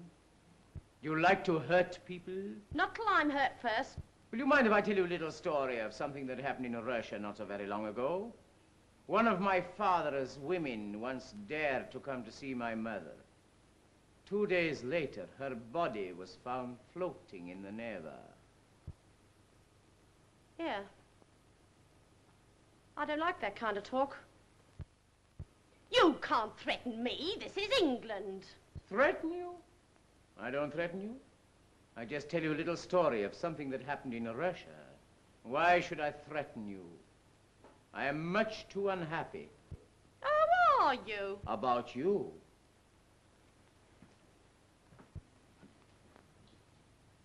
Speaker 7: You like to hurt people?
Speaker 9: Not till I'm hurt first.
Speaker 7: Will you mind if I tell you a little story of something that happened in Russia not so very long ago? One of my father's women once dared to come to see my mother. Two days later, her body was found floating in the Neva.
Speaker 9: Yeah. I don't like that kind of talk. You can't threaten me. This is England.
Speaker 7: Threaten you? I don't threaten you. I just tell you a little story of something that happened in Russia. Why should I threaten you? I am much too unhappy
Speaker 9: How are you?
Speaker 7: about you.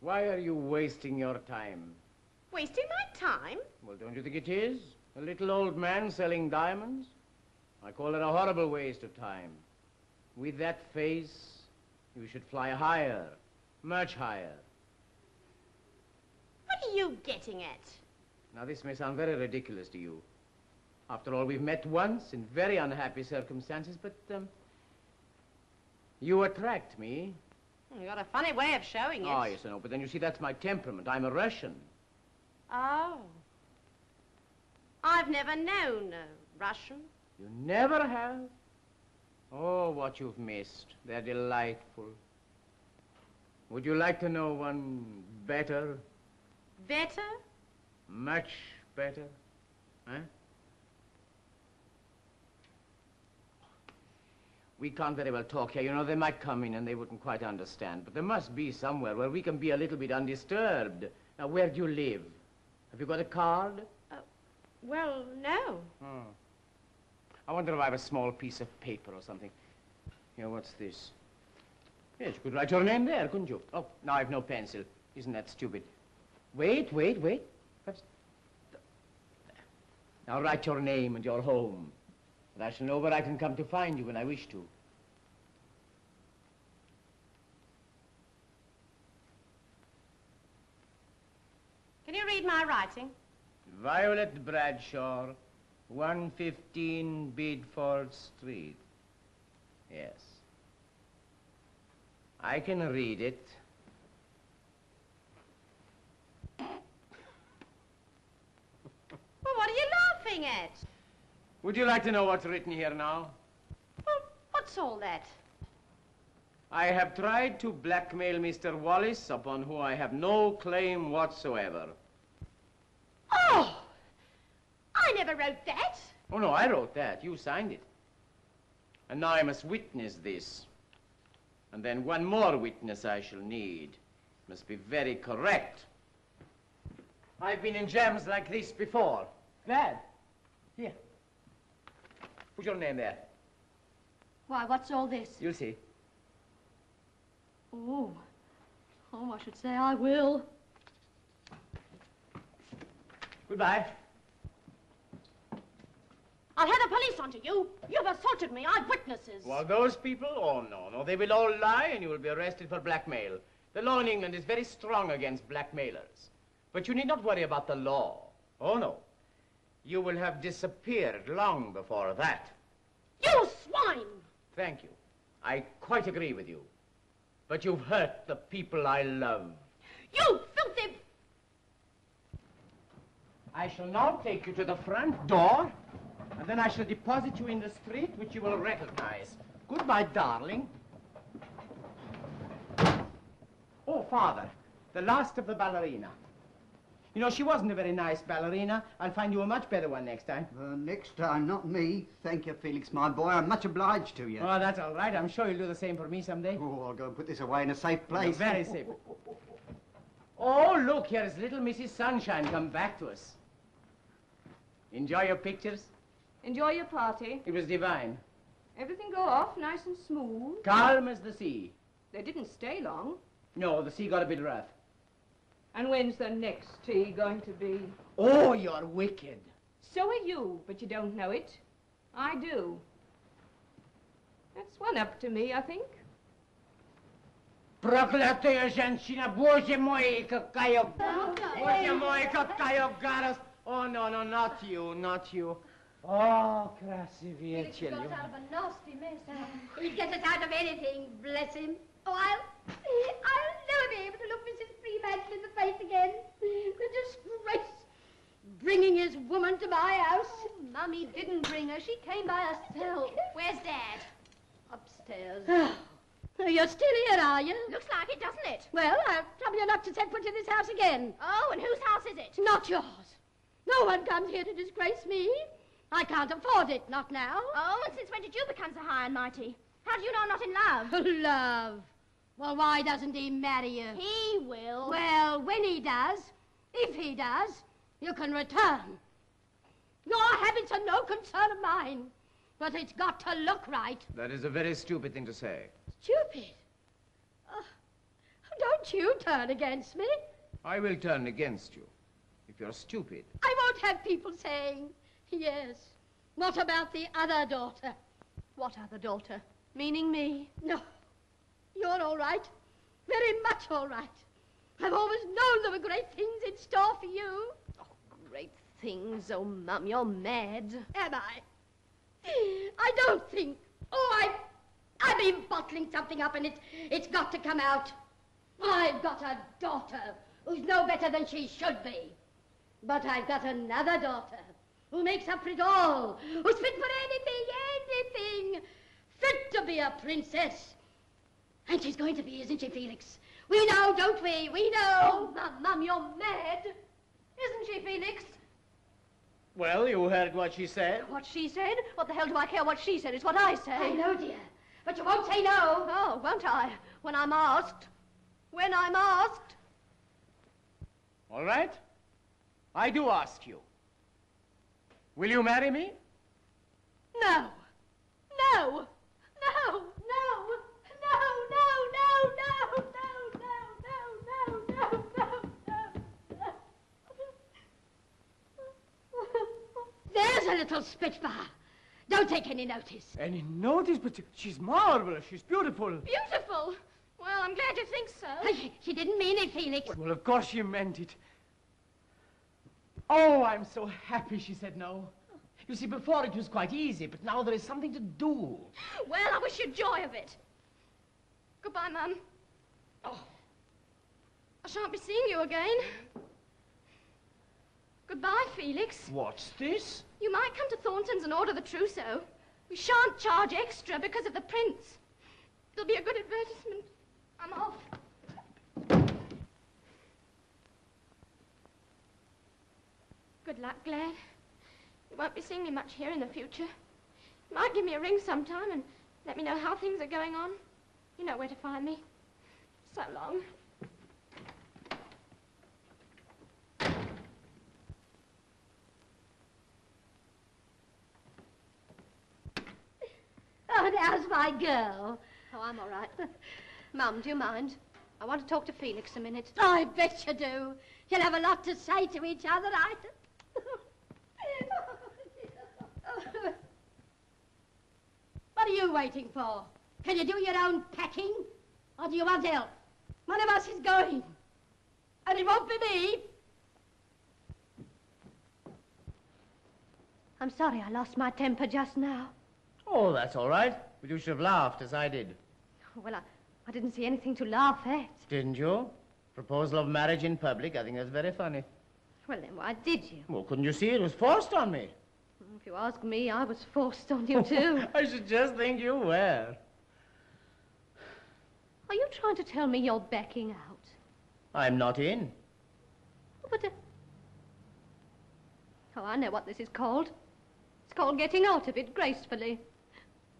Speaker 7: Why are you wasting your time?
Speaker 9: Wasting my time?
Speaker 7: Well, don't you think it is? A little old man selling diamonds? I call it a horrible waste of time. With that face, you should fly higher, much higher.
Speaker 9: What are you getting at?
Speaker 7: Now, this may sound very ridiculous to you. After all, we've met once in very unhappy circumstances, but, um, you attract me.
Speaker 9: Hmm, you got a funny way of showing it.
Speaker 7: Oh, yes, I know, but then you see, that's my temperament. I'm a Russian.
Speaker 9: Oh. I've never known a Russian.
Speaker 7: You never have? Oh, what you've missed. They're delightful. Would you like to know one better?
Speaker 9: Better?
Speaker 7: Much better? Huh? We can't very well talk here. You know, they might come in and they wouldn't quite understand. But there must be somewhere where we can be a little bit undisturbed. Now, where do you live? Have you got a card?
Speaker 9: Well, no.
Speaker 7: Hmm. I wonder if I have a small piece of paper or something. Here, what's this? Yes, you could write your name there, couldn't you? Oh, now I've no pencil. Isn't that stupid? Wait, wait, wait. Perhaps... Now write your name and your home. And I shall know where I can come to find you when I wish to.
Speaker 9: Read my writing?
Speaker 7: Violet Bradshaw, 115 Bedford Street. Yes. I can read it.
Speaker 9: Well, what are you laughing at?
Speaker 7: Would you like to know what's written here now?
Speaker 14: Well, What's all that?
Speaker 7: I have tried to blackmail Mr. Wallis, upon whom I have no claim whatsoever.
Speaker 14: Oh! I never wrote that.
Speaker 7: Oh, no, I wrote that. You signed it. And now I must witness this. And then one more witness I shall need. Must be very correct. I've been in jams like this before. Glad. Here. Put your name there.
Speaker 11: Why, what's all this?
Speaker 7: You'll see.
Speaker 11: Oh. Oh, I should say I will.
Speaker 7: Goodbye.
Speaker 9: I'll have the police onto you. You've assaulted me. I've witnesses.
Speaker 7: Well, those people? Oh, no, no. They will all lie and you will be arrested for blackmail. The law in England is very strong against blackmailers. But you need not worry about the law. Oh, no. You will have disappeared long before that.
Speaker 9: You swine!
Speaker 7: Thank you. I quite agree with you. But you've hurt the people I love.
Speaker 9: You filthy...
Speaker 7: I shall now take you to the front door, and then I shall deposit you in the street, which you will recognize. Goodbye, darling. Oh, Father, the last of the ballerina. You know, she wasn't a very nice ballerina. I'll find you a much better one next time.
Speaker 10: Uh, next time, not me. Thank you, Felix, my boy. I'm much obliged to you.
Speaker 7: Oh, that's all right. I'm sure you'll do the same for me someday.
Speaker 10: Oh, I'll go and put this away in a safe place.
Speaker 7: very safe. Oh, look, here's little Mrs. Sunshine come back to us. Enjoy your pictures?
Speaker 8: Enjoy your party.
Speaker 7: It was divine.
Speaker 8: Everything go off nice and smooth.
Speaker 7: Calm as the sea.
Speaker 8: They didn't stay long.
Speaker 7: No, the sea got a bit rough.
Speaker 8: And when's the next tea going to be?
Speaker 7: Oh, you're wicked.
Speaker 8: So are you, but you don't know it. I do. That's one up to me, I think.
Speaker 7: Проклятая женщина, боже мой, какая... Боже мой, какая гадость. Oh, no, no, not you, not you. Oh, grazie,
Speaker 2: via, He got out of a nasty mess. Uh, he'd get us out of anything, bless him. Oh, I'll, I'll never be able to look Mrs. Fremantle in the face again. The disgrace. Bringing his woman to my house.
Speaker 11: Oh, Mummy didn't bring her. She came by herself.
Speaker 2: Where's Dad?
Speaker 11: Upstairs.
Speaker 2: Oh, you're still here, are you?
Speaker 14: Looks like it, doesn't it?
Speaker 2: Well, I'll trouble you not to set foot in this house again.
Speaker 14: Oh, and whose house is it?
Speaker 2: Not yours. No one comes here to disgrace me. I can't afford it, not now.
Speaker 14: Oh, and since when did you become so high and mighty? How do you know I'm not in love?
Speaker 2: Love. Well, why doesn't he marry you?
Speaker 14: He will.
Speaker 2: Well, when he does, if he does, you can return. Your habits are no concern of mine, but it's got to look right.
Speaker 7: That is a very stupid thing to say.
Speaker 2: Stupid. Oh, don't you turn against me.
Speaker 7: I will turn against you if you're stupid.
Speaker 2: I won't have people saying, yes. What about the other daughter?
Speaker 11: What other daughter? Meaning me?
Speaker 2: No. You're all right. Very much all right. I've always known there were great things in store for you.
Speaker 11: Oh, great things. Oh, Mum, you're mad.
Speaker 2: Am I? I don't think. Oh, I, I've been bottling something up and it's, it's got to come out. I've got a daughter who's no better than she should be. But I've got another daughter who makes up for it all, who's fit for anything, anything, fit to be a princess. And she's going to be, isn't she, Felix? We know, don't we? We know.
Speaker 11: Oh, oh Mum, Mum, you're mad. Isn't she, Felix?
Speaker 7: Well, you heard what she said.
Speaker 11: What she said? What the hell do I care what she said? It's what I say.
Speaker 2: I know, dear. But you won't say no.
Speaker 11: Oh, won't I? When I'm asked. When I'm asked.
Speaker 7: All right? I do ask you. Will you marry me?
Speaker 2: No. No. No. No. No. No. No. No. No. No. No. No. No. No. There's a little spitfire. Don't take any notice.
Speaker 7: Any notice? But she's marvelous. She's beautiful.
Speaker 14: Beautiful. Well, I'm glad you think so.
Speaker 2: She, she didn't mean it, Felix.
Speaker 7: Well, of course she meant it. Oh, I'm so happy she said no. You see, before it was quite easy, but now there is something to do.
Speaker 14: Well, I wish you joy of it. Goodbye, Mum.
Speaker 2: Oh.
Speaker 14: I shan't be seeing you again. Goodbye, Felix.
Speaker 7: What's this?
Speaker 14: You might come to Thornton's and order the trousseau.
Speaker 11: We shan't charge extra because of the prince. It'll be a good advertisement. I'm off. Good luck, Glad. You won't be seeing me much here in the future. You might give me a ring sometime and let me know how things are going on. You know where to find me. So long.
Speaker 2: Oh, there's my girl.
Speaker 11: Oh, I'm all right. Mum, do you mind? I want to talk to Felix a minute.
Speaker 2: I bet you do. You'll have a lot to say to each other, I... what are you waiting for? Can you do your own packing? Or do you want help? One of us is going. And it won't be me.
Speaker 11: I'm sorry I lost my temper just now.
Speaker 7: Oh, that's all right. But you should have laughed as I did.
Speaker 11: Well, I, I didn't see anything to laugh at.
Speaker 7: Didn't you? Proposal of marriage in public. I think that's very funny.
Speaker 11: Well, then why did you?
Speaker 7: Well, couldn't you see it was forced on me?
Speaker 11: If you ask me, I was forced on you too.
Speaker 7: I should just think you were.
Speaker 11: Are you trying to tell me you're backing out?
Speaker 7: I'm not in.
Speaker 11: But, uh... Oh, I know what this is called. It's called getting out of it gracefully.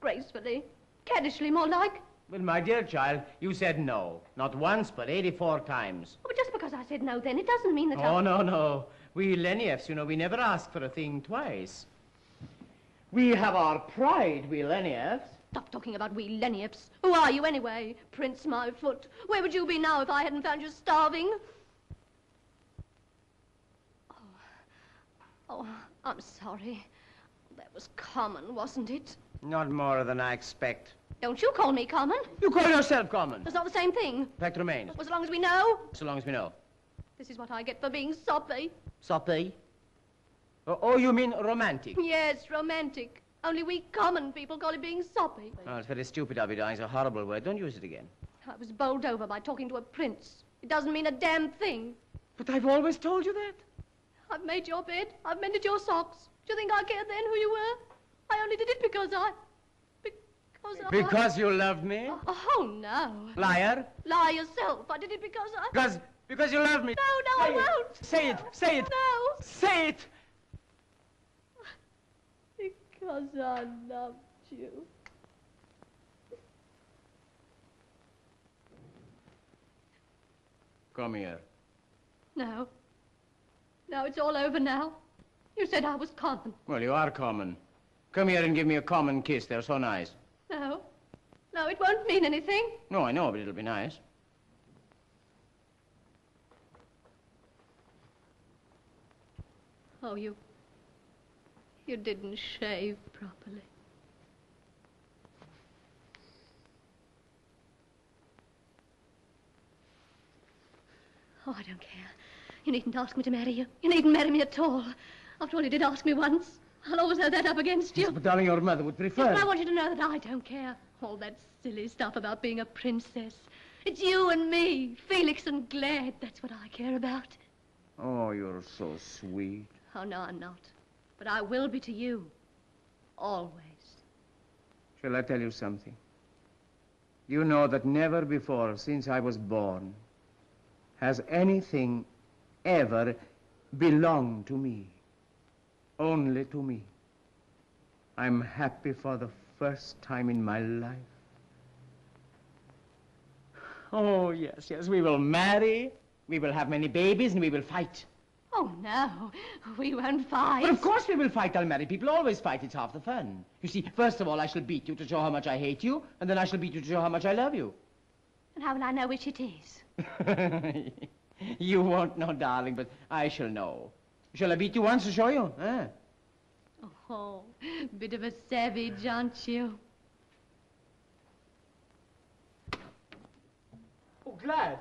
Speaker 11: Gracefully. Caddishly, more like.
Speaker 7: Well, my dear child, you said no. Not once, but 84 times.
Speaker 11: Oh, but just because I said no then, it doesn't mean that
Speaker 7: Oh,
Speaker 11: I...
Speaker 7: no, no. We Lenieffs, you know, we never ask for a thing twice. We have our pride, we Lenieffs.
Speaker 11: Stop talking about we Lenieffs. Who are you anyway? Prince my foot. Where would you be now if I hadn't found you starving? Oh, oh I'm sorry. That was common, wasn't it?
Speaker 7: Not more than I expect.
Speaker 11: Don't you call me common.
Speaker 7: You call yourself common.
Speaker 11: It's not the same thing.
Speaker 7: Fact remains.
Speaker 11: As long as we know,
Speaker 7: So long as we know.
Speaker 11: This is what I get for being soppy.
Speaker 7: Soppy? Oh, oh, you mean romantic?
Speaker 11: Yes, romantic. Only we common people call it being soppy.
Speaker 7: Oh, it's very stupid of you, darling. It's a horrible word. Don't use it again.
Speaker 11: I was bowled over by talking to a prince. It doesn't mean a damn thing.
Speaker 7: But I've always told you that.
Speaker 11: I've made your bed. I've mended your socks. Do you think I cared then who you were? I only did it because I... Because I...
Speaker 7: Because you loved me?
Speaker 11: Oh, oh no.
Speaker 7: Liar?
Speaker 11: Lie yourself. I did it because I...
Speaker 7: Because, because you love me.
Speaker 11: No, no, I
Speaker 7: it.
Speaker 11: won't.
Speaker 7: Say it. Say it.
Speaker 11: No.
Speaker 7: Say it.
Speaker 11: Because I loved you.
Speaker 7: Come here.
Speaker 11: No. No, it's all over now. You said I was common.
Speaker 7: Well, you are common. Come here and give me a common kiss. They're so nice.
Speaker 11: No. No, it won't mean anything.
Speaker 7: No, I know, but it'll be nice.
Speaker 11: Oh, you... You didn't shave properly. Oh, I don't care. You needn't ask me to marry you. You needn't marry me at all. After all, you did ask me once. I'll always have that up against you.
Speaker 7: But, darling, your mother would prefer...
Speaker 11: Yes, but I want you to know that I don't care. All that silly stuff about being a princess. It's you and me, Felix and Glad. That's what I care about.
Speaker 7: Oh, you're so sweet.
Speaker 11: Oh, no, I'm not. But I will be to you. Always.
Speaker 7: Shall I tell you something? You know that never before, since I was born, has anything ever belonged to me. Only to me. I'm happy for the first time in my life. Oh, yes, yes, we will marry, we will have many babies, and we will fight.
Speaker 11: Oh, no. We won't fight.
Speaker 7: But of course we will fight, I'll marry. People always fight. It's half the fun. You see, first of all, I shall beat you to show how much I hate you, and then I shall beat you to show how much I love you.
Speaker 11: And how will I know which it is?
Speaker 7: you won't know, darling, but I shall know. Shall I beat you once to show you? Huh?
Speaker 11: Oh, bit of a savage, aren't you?
Speaker 6: Oh, glad.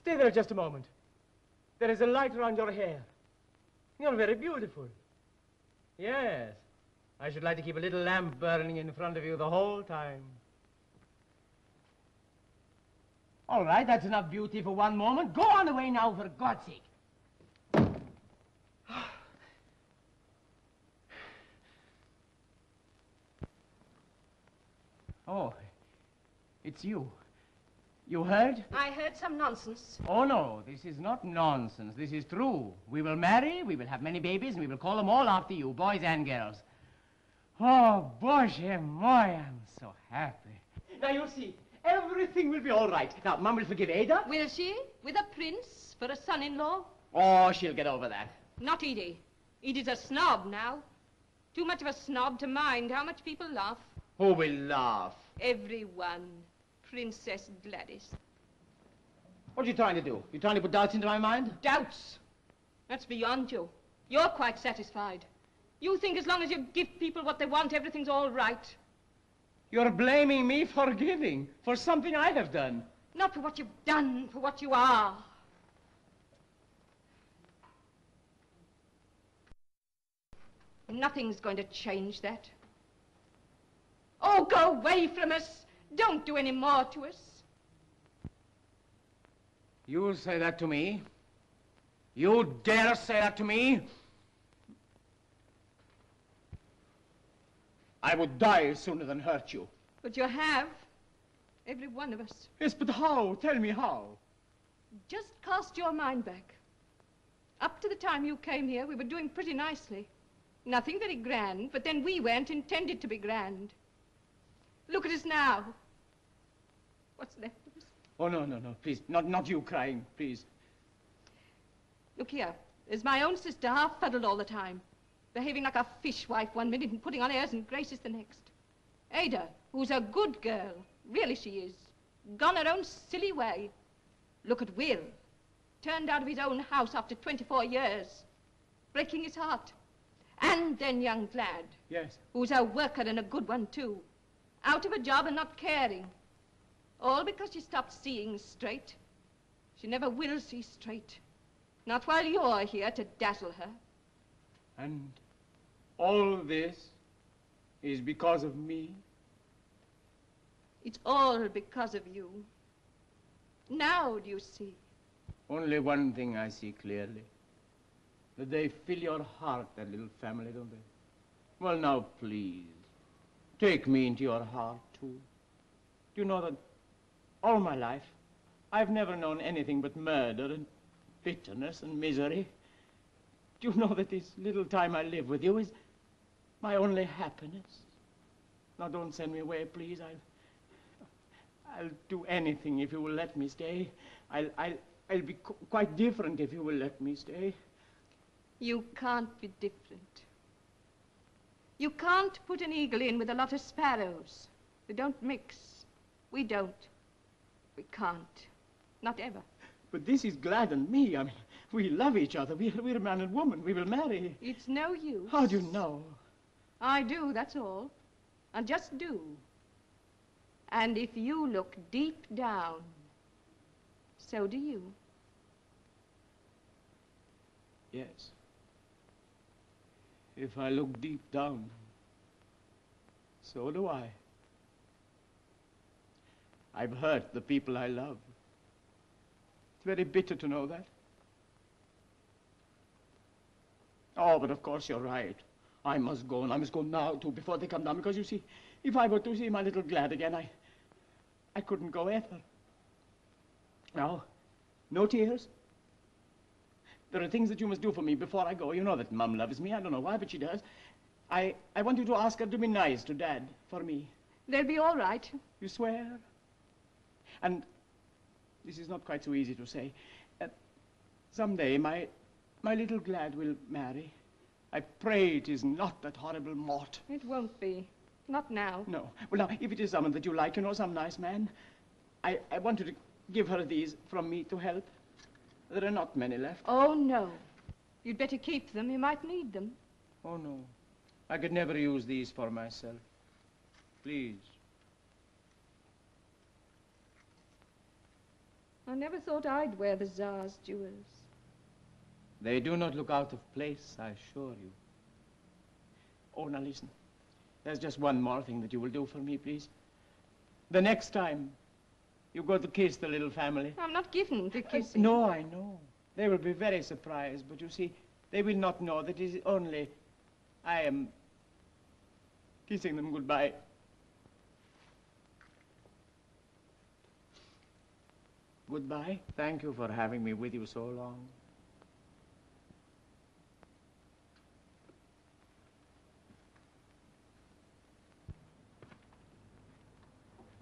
Speaker 6: Stay there just a moment. There is a light around your hair. You're very beautiful. Yes. I should like to keep a little lamp burning in front of you the whole time.
Speaker 7: All right, that's enough beauty for one moment. Go on away now, for God's sake. Oh, it's you. You heard?
Speaker 8: I heard some nonsense.
Speaker 7: Oh, no, this is not nonsense. This is true. We will marry, we will have many babies, and we will call them all after you, boys and girls. Oh, Boże moi, I'm so happy. Now, you'll see. Everything will be all right. Now, Mum will forgive Ada.
Speaker 8: Will she? With a prince for a son-in-law?
Speaker 7: Oh, she'll get over that.
Speaker 8: Not Edie. Edie's a snob now. Too much of a snob to mind how much people laugh.
Speaker 7: Who will laugh?
Speaker 8: Everyone. Princess Gladys.
Speaker 7: What are you trying to do? You're trying to put doubts into my mind?
Speaker 8: Doubts? That's beyond you. You're quite satisfied. You think as long as you give people what they want, everything's all right.
Speaker 7: You're blaming me for giving, for something I have done.
Speaker 8: Not for what you've done, for what you are. Nothing's going to change that. Oh, go away from us. Don't do any more to us.
Speaker 7: You'll say that to me? You dare say that to me? I would die sooner than hurt you.
Speaker 8: But you have. Every one of us.
Speaker 7: Yes, but how? Tell me how.
Speaker 8: Just cast your mind back. Up to the time you came here, we were doing pretty nicely. Nothing very grand, but then we weren't intended to be grand. Look at us now. What's left of us?
Speaker 7: Oh, no, no, no, please. Not, not you crying, please.
Speaker 8: Look here. There's my own sister, half fuddled all the time. Behaving like a fishwife one minute and putting on airs and graces the next. Ada, who's a good girl. Really she is. Gone her own silly way. Look at Will. Turned out of his own house after 24 years. Breaking his heart. And then young Glad.
Speaker 7: Yes.
Speaker 8: Who's a worker and a good one, too. Out of a job and not caring. All because she stopped seeing straight. She never will see straight. Not while you're here to dazzle her.
Speaker 7: And all this is because of me?
Speaker 8: It's all because of you. Now do you see?
Speaker 7: Only one thing I see clearly. That they fill your heart, that little family, don't they? Well, now, please, take me into your heart, too. Do you know that all my life, I've never known anything but murder and bitterness and misery. Do you know that this little time I live with you is my only happiness? Now, don't send me away, please. I'll, I'll do anything if you will let me stay. I'll, I'll, I'll be qu quite different if you will let me stay.
Speaker 8: You can't be different. You can't put an eagle in with a lot of sparrows. They don't mix. We don't. We can't. Not ever.
Speaker 7: But this is Glad and me. I mean, we love each other. We're, we're a man and woman. We will marry.
Speaker 8: It's no use.
Speaker 7: How do you know?
Speaker 8: I do, that's all. And just do. And if you look deep down, so do you.
Speaker 7: Yes. If I look deep down, so do I. I've hurt the people I love. It's very bitter to know that. Oh, but of course you're right. I must go, and I must go now, too, before they come down, because you see, if I were to see my little Glad again, I... I couldn't go ever. Now, no tears. There are things that you must do for me before I go. You know that Mum loves me. I don't know why, but she does. I, I want you to ask her to be nice to Dad for me.
Speaker 8: They'll be all right.
Speaker 7: You swear? And this is not quite so easy to say. Uh, someday my, my little Glad will marry. I pray it is not that horrible Mort.
Speaker 8: It won't be. Not now.
Speaker 7: No. Well, now, if it is someone that you like, you know, some nice man, I, I want you to give her these from me to help. There are not many left.
Speaker 8: Oh, no. You'd better keep them. You might need them.
Speaker 7: Oh, no. I could never use these for myself. Please.
Speaker 8: I never thought I'd wear the Tsar's jewels.
Speaker 7: They do not look out of place, I assure you. Oh, now listen. There's just one more thing that you will do for me, please. The next time you go to kiss the little family.
Speaker 8: I'm not given to kissing.
Speaker 7: No, I know. They will be very surprised, but you see, they will not know that it is only I am kissing them goodbye. Goodbye. Thank you for having me with you so long.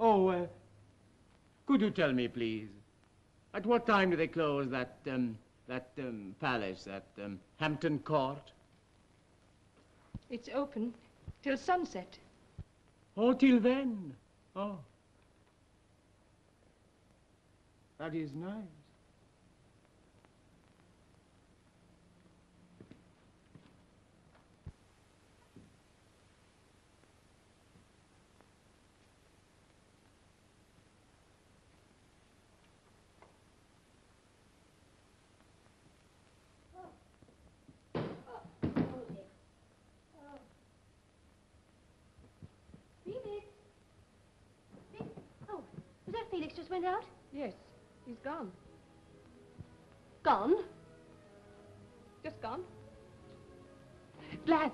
Speaker 7: Oh, uh, could you tell me, please, at what time do they close that, um, that um, palace, that um, Hampton Court?
Speaker 8: It's open till sunset.
Speaker 7: Oh, till then. Oh. That is nice.
Speaker 11: Felix? Fe- Oh, was that Felix just went out?
Speaker 8: Yes, he's gone.
Speaker 11: Gone?
Speaker 8: Just gone.
Speaker 11: Glad.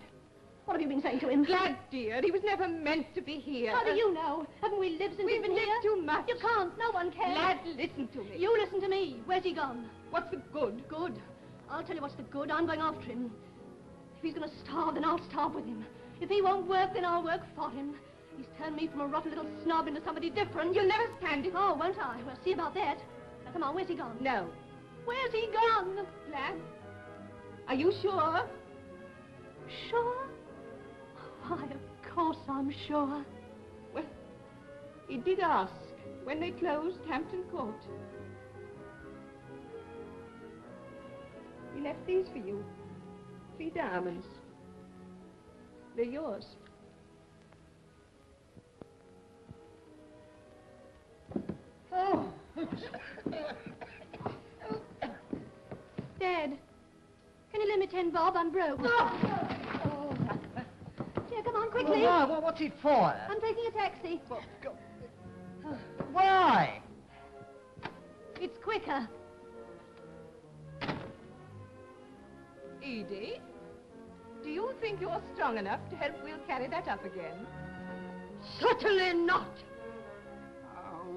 Speaker 11: What have you been saying to him?
Speaker 8: Glad, dear. He was never meant to be here.
Speaker 11: How do you know? Haven't we lived since
Speaker 8: We've
Speaker 11: been
Speaker 8: lived
Speaker 11: here?
Speaker 8: too much.
Speaker 11: You can't. No one can.
Speaker 8: Glad, listen to me.
Speaker 11: You listen to me. Where's he gone?
Speaker 8: What's the good?
Speaker 11: Good. I'll tell you what's the good. I'm going after him. If he's going to starve, then I'll starve with him. If he won't work, then I'll work for him. He's turned me from a rotten little snob into somebody different.
Speaker 8: You'll never stand it.
Speaker 11: Oh, won't I? We'll see about that. Now, come on, where's he gone?
Speaker 8: No.
Speaker 11: Where's he gone?
Speaker 8: Glad? Are you sure?
Speaker 11: Sure? Why, of course I'm sure.
Speaker 8: Well, he did ask when they closed Hampton Court. He left these for you. Three diamonds. They're yours.
Speaker 11: Oh. Dad, can you lend me ten bob? I'm broke.
Speaker 1: Oh.
Speaker 11: Here, come on, quickly.
Speaker 10: Well, why? what's it for?
Speaker 11: I'm taking a taxi.
Speaker 10: Why?
Speaker 11: It's quicker.
Speaker 8: Edie, do you think you're strong enough to help Will carry that up again?
Speaker 2: Certainly not.